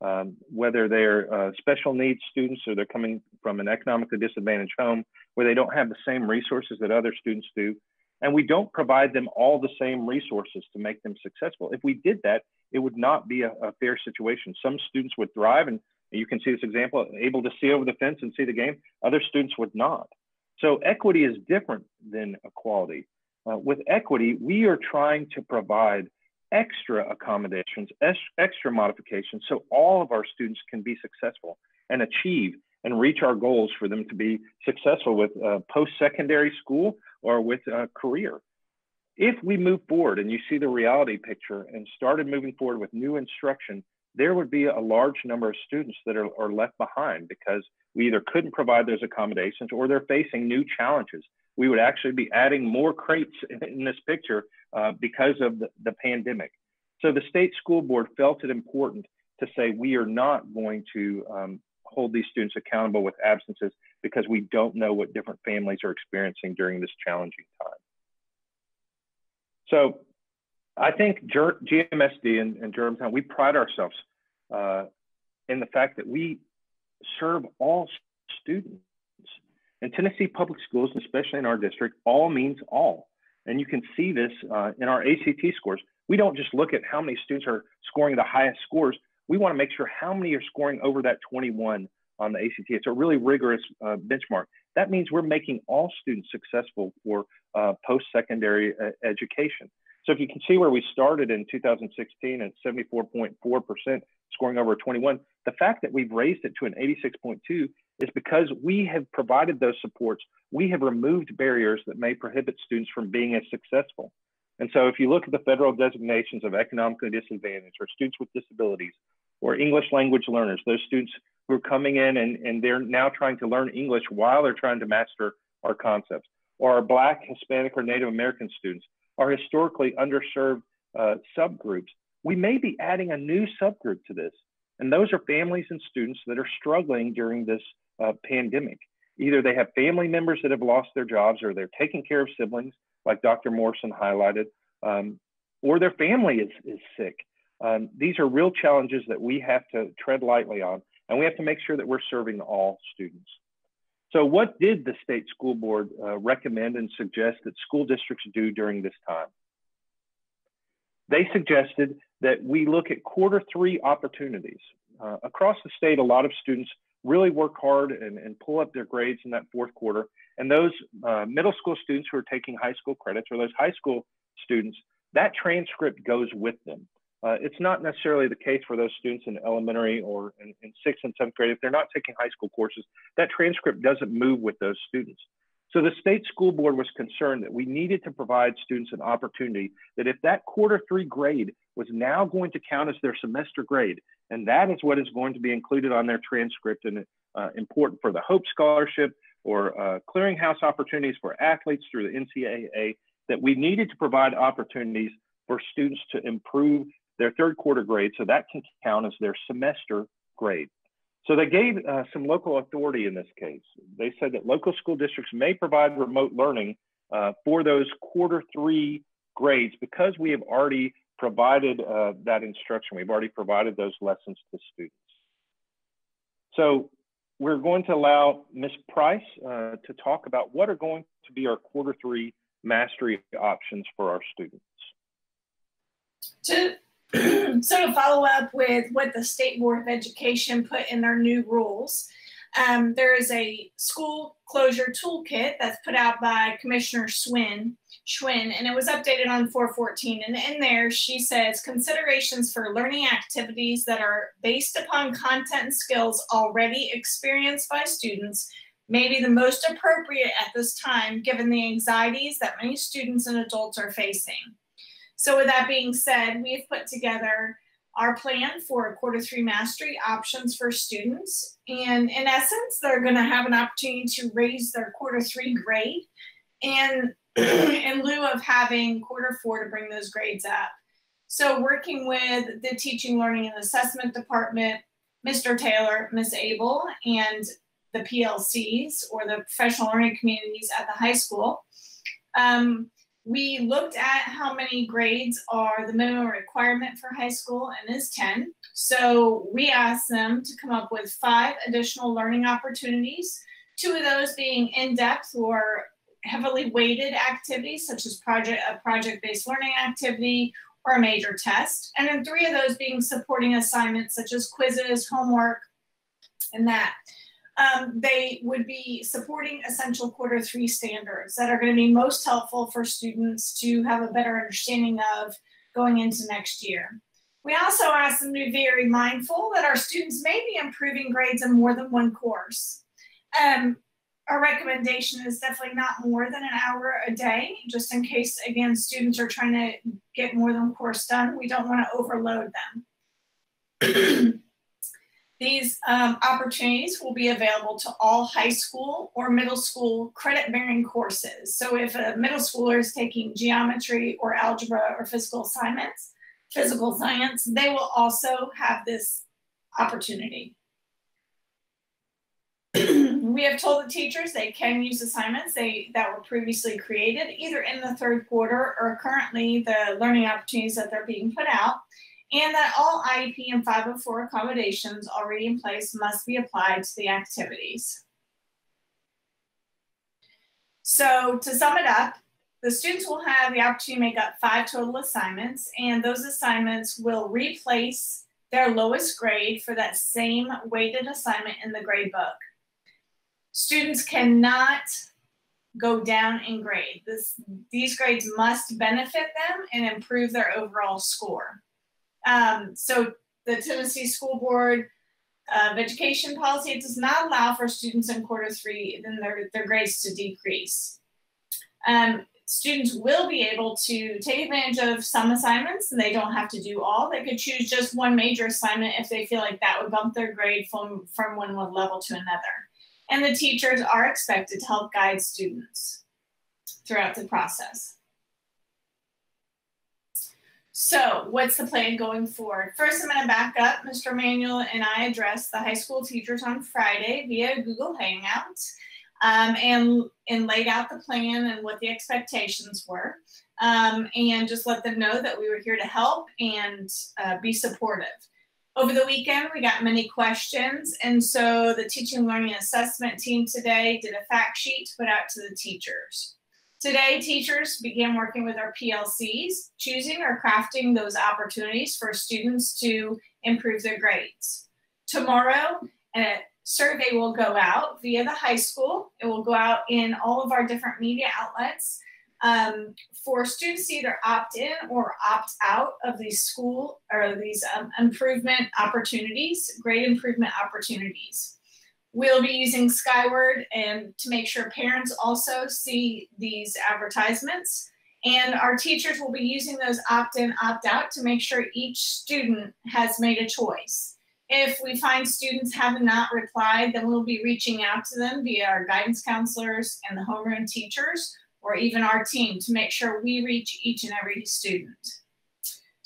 um, whether they're uh, special needs students or they're coming from an economically disadvantaged home where they don't have the same resources that other students do and we don't provide them all the same resources to make them successful. If we did that, it would not be a, a fair situation. Some students would thrive and You can see this example, able to see over the fence and see the game. Other students would not. So equity is different than equality. Uh, with equity, we are trying to provide extra accommodations, extra modifications, so all of our students can be successful and achieve and reach our goals for them to be successful with uh, post-secondary school or with a career. If we move forward and you see the reality picture and started moving forward with new instruction, there would be a large number of students that are, are left behind because we either couldn't provide those accommodations or they're facing new challenges. We would actually be adding more crates in this picture uh, because of the, the pandemic. So the state school board felt it important to say we are not going to um, hold these students accountable with absences because we don't know what different families are experiencing during this challenging time. So I think GMSD and, and Germantown, we pride ourselves uh, in the fact that we serve all students. In Tennessee public schools, especially in our district, all means all. And you can see this uh, in our ACT scores. We don't just look at how many students are scoring the highest scores. We want to make sure how many are scoring over that 21 on the ACT. It's a really rigorous uh, benchmark. That means we're making all students successful for uh, post-secondary uh, education. So if you can see where we started in 2016 at 74.4% scoring over 21, the fact that we've raised it to an 86.2 is because we have provided those supports. We have removed barriers that may prohibit students from being as successful. And so if you look at the federal designations of economically disadvantaged or students with disabilities or English language learners, those students who are coming in and, and they're now trying to learn English while they're trying to master our concepts, or our Black, Hispanic, or Native American students, are historically underserved uh, subgroups. We may be adding a new subgroup to this, and those are families and students that are struggling during this uh, pandemic. Either they have family members that have lost their jobs, or they're taking care of siblings, like Dr. Morrison highlighted, um, or their family is, is sick. Um, these are real challenges that we have to tread lightly on, and we have to make sure that we're serving all students. So what did the state school board uh, recommend and suggest that school districts do during this time? They suggested that we look at quarter three opportunities. Uh, across the state, a lot of students really work hard and, and, pull up their grades in that fourth quarter. And those uh, middle school students who are taking high school credits or those high school students, that transcript goes with them. Uh, it's not necessarily the case for those students in elementary or in, in, sixth and seventh grade. If they're not taking high school courses, that transcript doesn't move with those students. So the state school board was concerned that we needed to provide students an opportunity that if that quarter three grade was now going to count as their semester grade, and that is what is going to be included on their transcript and uh, important for the Hope Scholarship or uh, clearinghouse opportunities for athletes through the NCAA, that we needed to provide opportunities for students to improve their third quarter grade, so that can count as their semester grade. So they gave uh, some local authority in this case. They said that local school districts may provide remote learning uh, for those quarter three grades because we have already provided uh, that instruction. We've already provided those lessons to students. So we're going to allow Ms. Price uh, to talk about what are going to be our quarter three mastery options for our students. To sort of follow up with what the State Board of Education put in their new rules. Um, there is a school closure toolkit that's put out by Commissioner Schwinn, Schwinn, and it was updated on 414. And in there, she says considerations for learning activities that are based upon content and skills already experienced by students may be the most appropriate at this time, given the anxieties that many students and adults are facing. So with that being said, we've put together our plan for quarter three mastery options for students. And in essence, they're going to have an opportunity to raise their quarter three grade and in lieu of having quarter four to bring those grades up. So working with the teaching, learning, and assessment department, Mr. Taylor, Ms. Abel, and the PLCs or the professional learning communities at the high school. Um, we looked at how many grades are the minimum requirement for high school and is 10. So we asked them to come up with five additional learning opportunities, two of those being in-depth or heavily weighted activities such as project a project-based learning activity or a major test, and then three of those being supporting assignments such as quizzes, homework, and that um, they would be supporting essential quarter three standards that are going to be most helpful for students to have a better understanding of going into next year. We also ask them to be very mindful that our students may be improving grades in more than one course. Um, our recommendation is definitely not more than an hour a day, just in case, again, students are trying to get more than course done. We don't want to overload them. These um, opportunities will be available to all high school or middle school credit bearing courses. So if a middle schooler is taking geometry or algebra or physical assignments, physical science, they will also have this opportunity. we have told the teachers they can use assignments they, that were previously created either in the third quarter or currently the learning opportunities that they're being put out and that all IEP and 504 accommodations already in place must be applied to the activities. So to sum it up, the students will have the opportunity to make up five total assignments, and those assignments will replace their lowest grade for that same weighted assignment in the grade book. Students cannot go down in grade. This, these grades must benefit them and improve their overall score. Um, so the Tennessee School Board of Education policy does not allow for students in quarter three then their, their grades to decrease. Um, students will be able to take advantage of some assignments and they don't have to do all. They could choose just one major assignment if they feel like that would bump their grade from, from one level to another. And the teachers are expected to help guide students throughout the process. So what's the plan going forward? First, I'm going to back up. Mr. Manuel and I addressed the high school teachers on Friday via Google Hangouts um, and, and laid out the plan and what the expectations were. Um, and just let them know that we were here to help and uh, be supportive. Over the weekend, we got many questions. And so the teaching learning assessment team today did a fact sheet to put out to the teachers. Today, teachers began working with our PLCs, choosing or crafting those opportunities for students to improve their grades. Tomorrow, a survey will go out via the high school. It will go out in all of our different media outlets um, for students to either opt in or opt out of these school or these um, improvement opportunities, grade improvement opportunities. We'll be using Skyward and to make sure parents also see these advertisements. And our teachers will be using those opt-in, opt-out to make sure each student has made a choice. If we find students have not replied, then we'll be reaching out to them via our guidance counselors and the homeroom teachers, or even our team to make sure we reach each and every student.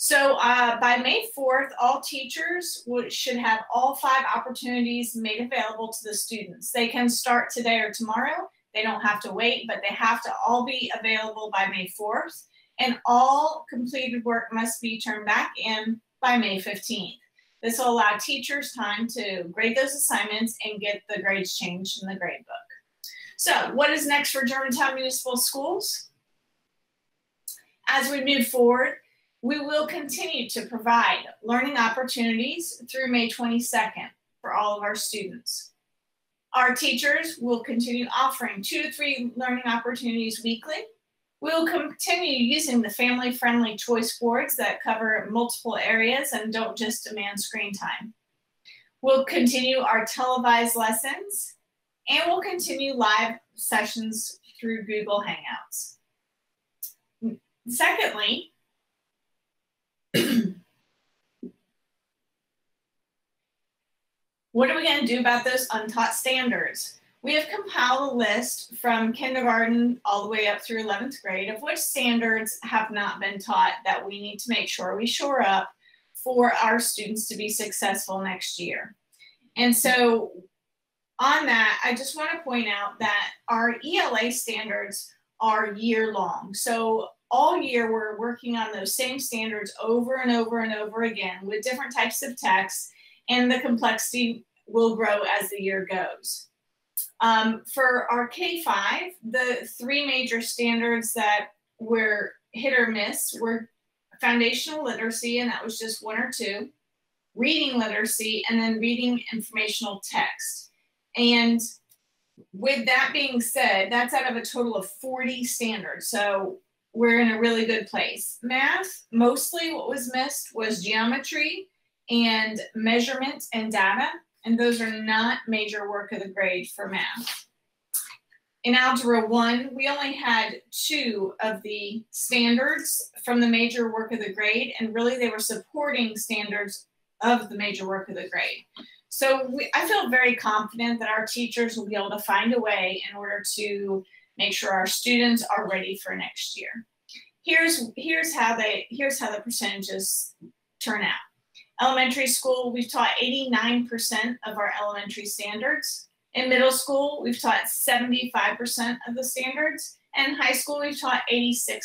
So uh, by May 4th, all teachers should have all five opportunities made available to the students. They can start today or tomorrow. They don't have to wait, but they have to all be available by May 4th. And all completed work must be turned back in by May 15th. This will allow teachers time to grade those assignments and get the grades changed in the grade book. So what is next for Germantown Municipal Schools? As we move forward, we will continue to provide learning opportunities through May 22nd for all of our students. Our teachers will continue offering two to three learning opportunities weekly. We will continue using the family friendly choice boards that cover multiple areas and don't just demand screen time. We'll continue our televised lessons and we'll continue live sessions through Google Hangouts. Secondly, what are we going to do about those untaught standards? We have compiled a list from kindergarten all the way up through 11th grade of which standards have not been taught that we need to make sure we shore up for our students to be successful next year. And so on that, I just want to point out that our ELA standards are year long. So all year we're working on those same standards over and over and over again with different types of texts and the complexity will grow as the year goes. Um, for our K-5, the three major standards that were hit or miss were foundational literacy, and that was just one or two, reading literacy, and then reading informational text. And with that being said, that's out of a total of 40 standards. So we're in a really good place. Math, mostly what was missed was geometry and measurement and data. And those are not major work of the grade for math. In Algebra 1, we only had two of the standards from the major work of the grade, and really they were supporting standards of the major work of the grade. So we, I feel very confident that our teachers will be able to find a way in order to make sure our students are ready for next year. Here's, here's, how, they, here's how the percentages turn out. Elementary school, we've taught 89% of our elementary standards. In middle school, we've taught 75% of the standards. And high school, we've taught 86%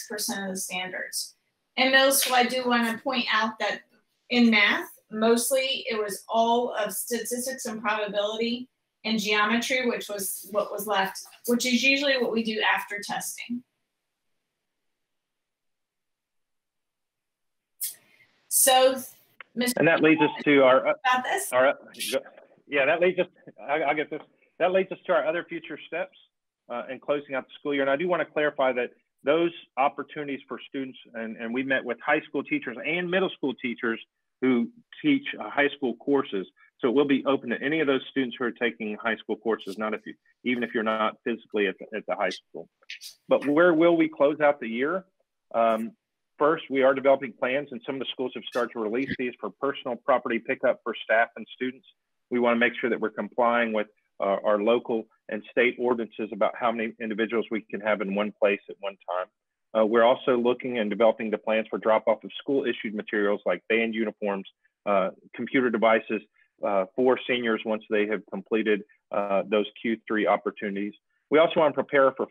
of the standards. In middle school, I do want to point out that in math, mostly it was all of statistics and probability and geometry, which was what was left, which is usually what we do after testing. So, Mr. And that leads us to our, about this. our yeah, that leads us, I, I get this, that leads us to our other future steps uh, in closing out the school year. And I do want to clarify that those opportunities for students, and, and we met with high school teachers and middle school teachers who teach uh, high school courses. So it will be open to any of those students who are taking high school courses, not if you, even if you're not physically at the, at the high school. But where will we close out the year? Um, first, we are developing plans, and some of the schools have started to release these for personal property pickup for staff and students. We want to make sure that we're complying with uh, our local and state ordinances about how many individuals we can have in one place at one time. Uh, we're also looking and developing the plans for drop off of school issued materials like band uniforms, uh, computer devices uh, for seniors once they have completed uh, those Q3 opportunities. We also want to prepare for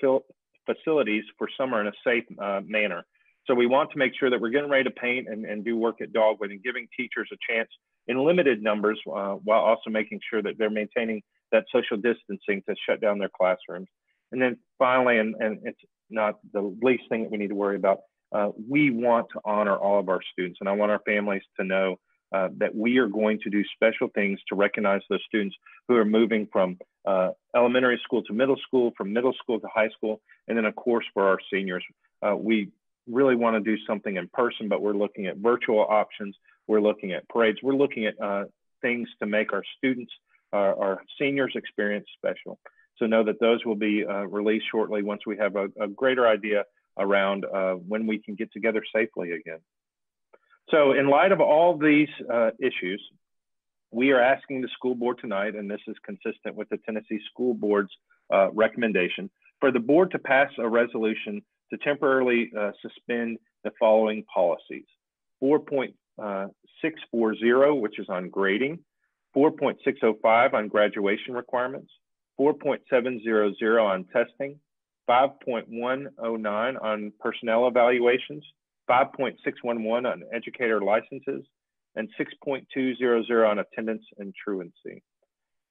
facilities for summer in a safe uh, manner. So we want to make sure that we're getting ready to paint and, and do work at Dogwood and giving teachers a chance in limited numbers uh, while also making sure that they're maintaining that social distancing to shut down their classrooms. And then finally, and, and it's not the least thing that we need to worry about. Uh, we want to honor all of our students, and I want our families to know uh, that we are going to do special things to recognize those students who are moving from uh, elementary school to middle school, from middle school to high school, and then of course for our seniors. Uh, we really want to do something in person, but we're looking at virtual options. We're looking at parades. We're looking at uh, things to make our students, our, our seniors experience special. So know that those will be uh, released shortly once we have a, a greater idea around uh, when we can get together safely again. So in light of all these uh, issues, we are asking the school board tonight, and this is consistent with the Tennessee School Board's uh, recommendation, for the board to pass a resolution to temporarily uh, suspend the following policies. 4.640, which is on grading, 4.605 on graduation requirements, 4.700 on testing, 5.109 on personnel evaluations, 5.611 on educator licenses, and 6.200 on attendance and truancy.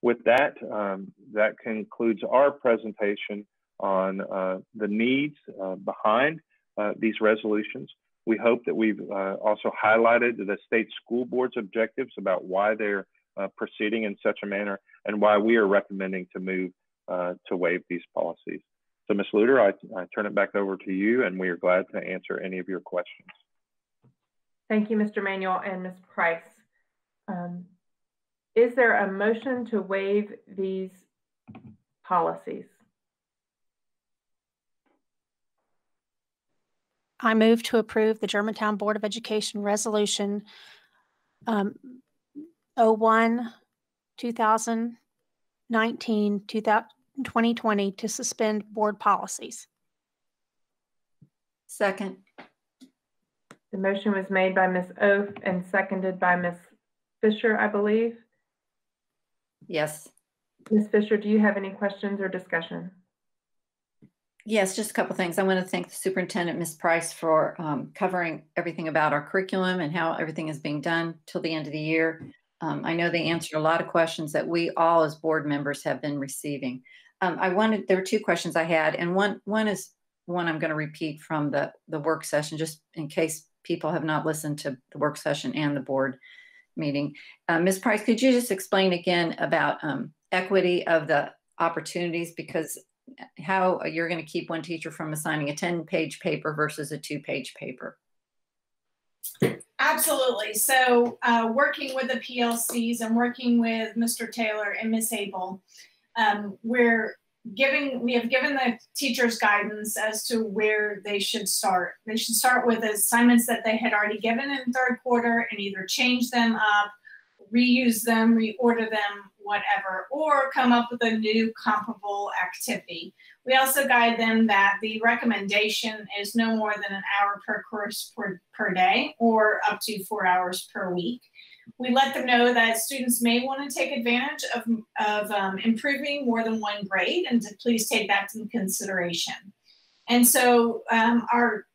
With that, um, that concludes our presentation on uh, the needs uh, behind uh, these resolutions. We hope that we've uh, also highlighted the state school board's objectives about why they're uh, proceeding in such a manner and why we are recommending to move uh, to waive these policies. So Ms. Luter, I, I turn it back over to you and we are glad to answer any of your questions. Thank you, Mr. Manuel and Ms. Price. Um, is there a motion to waive these policies? I move to approve the Germantown Board of Education Resolution um, 01 2019 2020 to suspend board policies. Second. The motion was made by Ms. Eoff and seconded by Ms. Fisher, I believe. Yes. Ms. Fisher, do you have any questions or discussion? Yes, just a couple things. I want to thank the superintendent, Ms. Price, for um, covering everything about our curriculum and how everything is being done till the end of the year. Um, I know they answered a lot of questions that we all as board members have been receiving. Um, I wanted, there were two questions I had, and one one is one I'm going to repeat from the, the work session, just in case people have not listened to the work session and the board meeting. Uh, Ms. Price, could you just explain again about um, equity of the opportunities? Because how you're going to keep one teacher from assigning a 10 page paper versus a two page paper? Absolutely. So, uh, working with the PLCs and working with Mr. Taylor and Miss Abel, um, we're giving we have given the teachers guidance as to where they should start. They should start with assignments that they had already given in third quarter and either change them up, reuse them, reorder them, whatever, or come up with a new comparable activity. We also guide them that the recommendation is no more than an hour per course per, per day or up to four hours per week. We let them know that students may want to take advantage of, of um, improving more than one grade and to please take that into consideration. And so um, our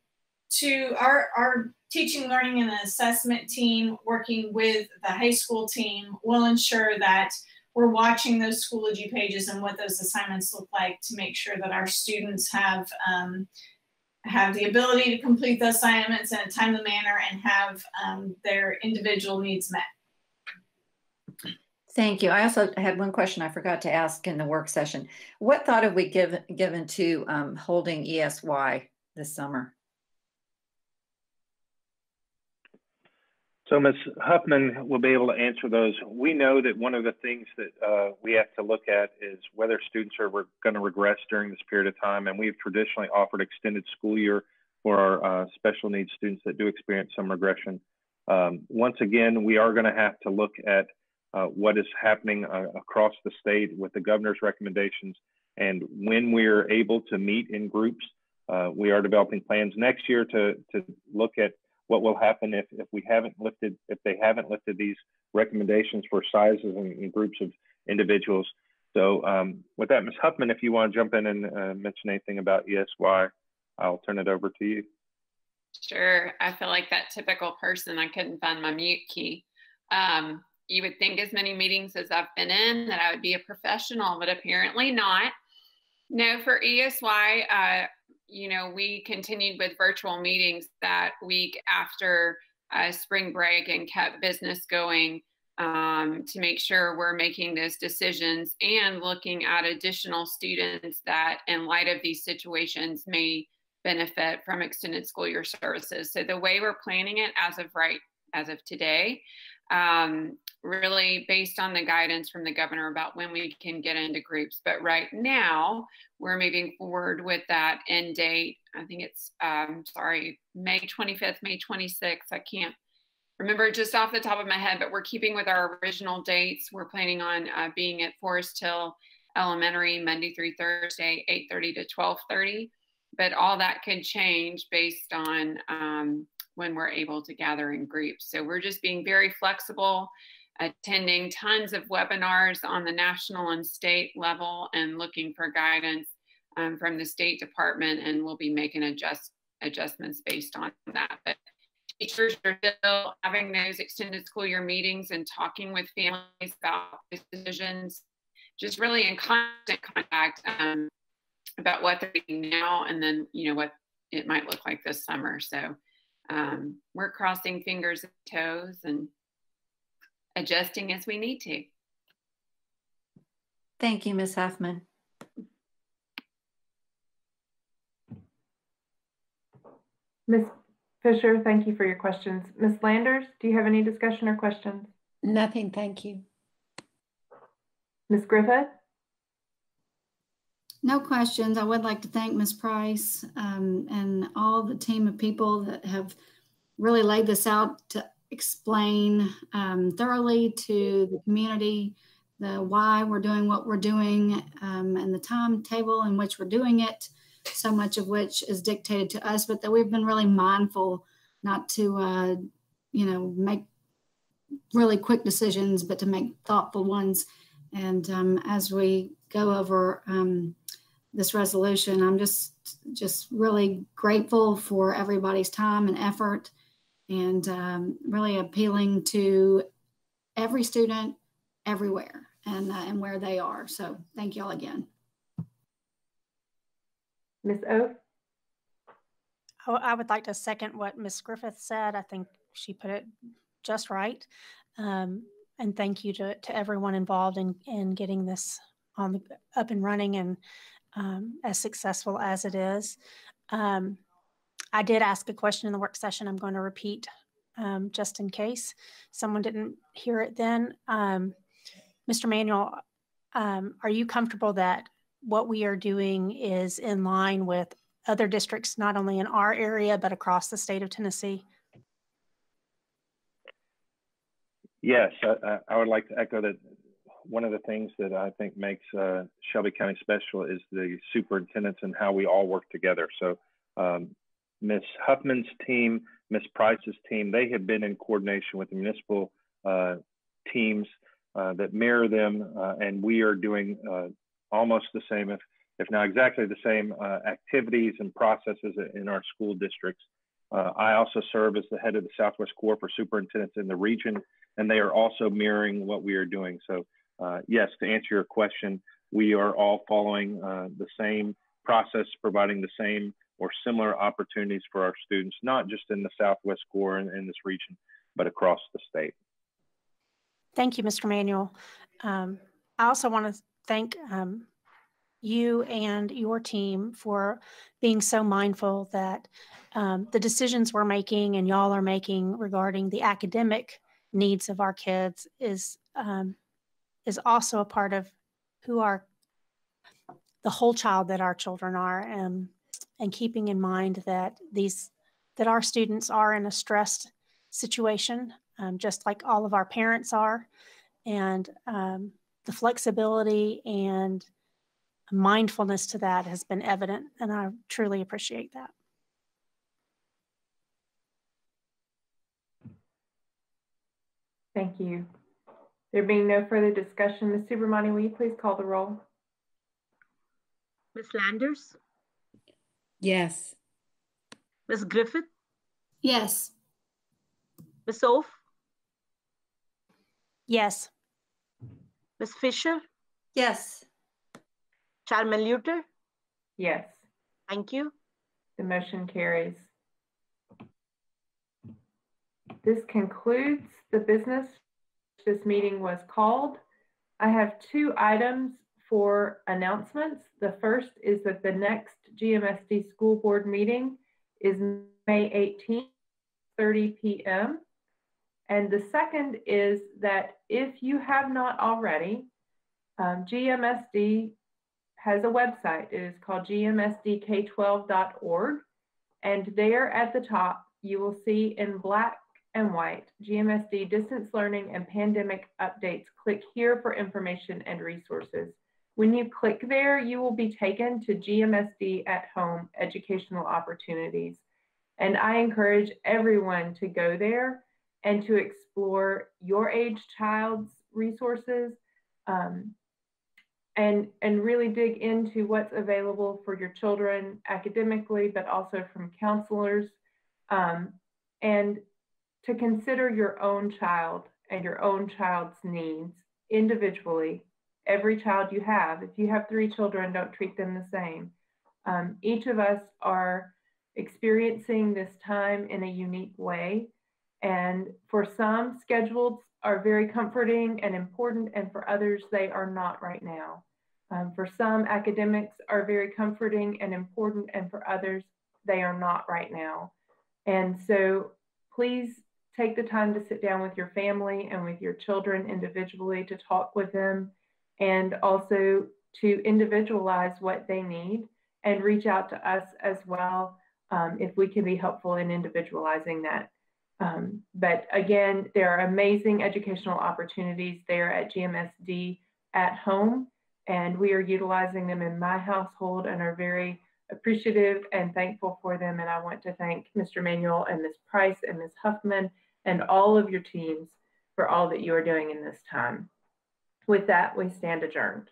to our, our teaching, learning, and assessment team working with the high school team will ensure that we're watching those Schoology pages and what those assignments look like to make sure that our students have um, have the ability to complete the assignments in a timely manner and have um, their individual needs met. Thank you. I also had one question I forgot to ask in the work session. What thought have we give, given to um, holding ESY this summer? So Ms. Huffman will be able to answer those. We know that one of the things that uh, we have to look at is whether students are going to regress during this period of time. And we've traditionally offered extended school year for our uh, special needs students that do experience some regression. Um, once again, we are going to have to look at uh, what is happening uh, across the state with the governor's recommendations. And when we're able to meet in groups, uh, we are developing plans next year to, to look at what will happen if, if we haven't lifted, if they haven't lifted these recommendations for sizes and, and groups of individuals. So um, with that, Ms. Huffman, if you want to jump in and uh, mention anything about ESY, I'll turn it over to you. Sure. I feel like that typical person. I couldn't find my mute key. Um, you would think as many meetings as I've been in that I would be a professional, but apparently not. No, for ESY, uh, you know, we continued with virtual meetings that week after uh, spring break and kept business going um, to make sure we're making those decisions and looking at additional students that, in light of these situations, may benefit from extended school year services. So the way we're planning it as of right as of today um, really based on the guidance from the governor about when we can get into groups. But right now, we're moving forward with that end date. I think it's, um, sorry, May 25th, May 26th. I can't remember just off the top of my head, but we're keeping with our original dates. We're planning on uh, being at Forest Hill Elementary Monday through Thursday, 8.30 to 12.30. But all that could change based on um, when we're able to gather in groups. So we're just being very flexible, attending tons of webinars on the national and state level and looking for guidance um, from the State Department, and we'll be making adjust, adjustments based on that. But teachers are still having those extended school year meetings and talking with families about decisions, just really in constant contact um, about what they're doing now and then, you know, what it might look like this summer. So um, we're crossing fingers and toes and adjusting as we need to. Thank you, Ms. Huffman. Ms. Fisher, thank you for your questions. Ms. Landers, do you have any discussion or questions? Nothing, thank you. Ms. Griffith? No questions. I would like to thank Ms. Price um, and all the team of people that have really laid this out to explain um, thoroughly to the community the why we're doing what we're doing um, and the timetable in which we're doing it, so much of which is dictated to us, but that we've been really mindful not to, uh, you know, make really quick decisions, but to make thoughtful ones. And um, as we go over um, this resolution. I'm just just really grateful for everybody's time and effort, and um, really appealing to every student everywhere and uh, and where they are. So thank you all again. Ms. Eoff? Oh, I would like to second what Ms. Griffith said. I think she put it just right. Um, and thank you to, to everyone involved in, in getting this on the, up and running and um, as successful as it is. Um, I did ask a question in the work session. I'm going to repeat um, just in case someone didn't hear it then. Um, Mr. Manuel, um, are you comfortable that what we are doing is in line with other districts, not only in our area, but across the state of Tennessee? Yes, I, I would like to echo that. One of the things that I think makes uh, Shelby County special is the superintendents and how we all work together. So um, Ms. Huffman's team, Ms. Price's team, they have been in coordination with the municipal uh, teams uh, that mirror them, uh, and we are doing uh, almost the same, if, if not exactly the same, uh, activities and processes in our school districts. I also serve as the head of the Southwest CORE for superintendents in the region, and they are also mirroring what we are doing. So, yes, to answer your question, we are all following the same process, providing the same or similar opportunities for our students, not just in the Southwest CORE and in this region, but across the state. Thank you, Mr. Manuel. Um, I also want to thank um, you and your team for being so mindful that um, the decisions we're making and y'all are making regarding the academic needs of our kids is um, is also a part of who our the whole child that our children are and and keeping in mind that these that our students are in a stressed situation um, just like all of our parents are. And um, the flexibility and mindfulness to that has been evident and i truly appreciate that. Thank you. There being no further discussion ms subramani will you please call the roll? Ms landers Yes. Ms. Griffith? Yes. Ms. Eoff? Yes. Ms. Fisher? Yes. Chairman Luter? Yes. Thank you. The motion carries. This concludes the business this meeting was called. I have two items for announcements. The first is that the next GMSD school board meeting is May 18th, 30 p.m. And the second is that if you have not already, um, GMSD has a website. It is called gmsdk12.org. And there at the top, you will see in black and white GMSD distance learning and pandemic updates. Click here for information and resources. When you click there, you will be taken to GMSD at home educational opportunities. And I encourage everyone to go there and to explore your age child's resources um, and, and really dig into what's available for your children academically, but also from counselors. Um, and to consider your own child and your own child's needs individually every child you have. If you have three children, don't treat them the same. Um, each of us are experiencing this time in a unique way. And for some, schedules are very comforting and important, and for others, they are not right now. Um, for some, academics are very comforting and important, and for others, they are not right now. And so please take the time to sit down with your family and with your children individually to talk with them and also to individualize what they need and reach out to us as well um, if we can be helpful in individualizing that. Um, but again, there are amazing educational opportunities there at GMSD at home, and we are utilizing them in my household and are very appreciative and thankful for them. And I want to thank Mr. Manuel and Ms. Price and Ms. Huffman and all of your teams for all that you are doing in this time. With that, we stand adjourned.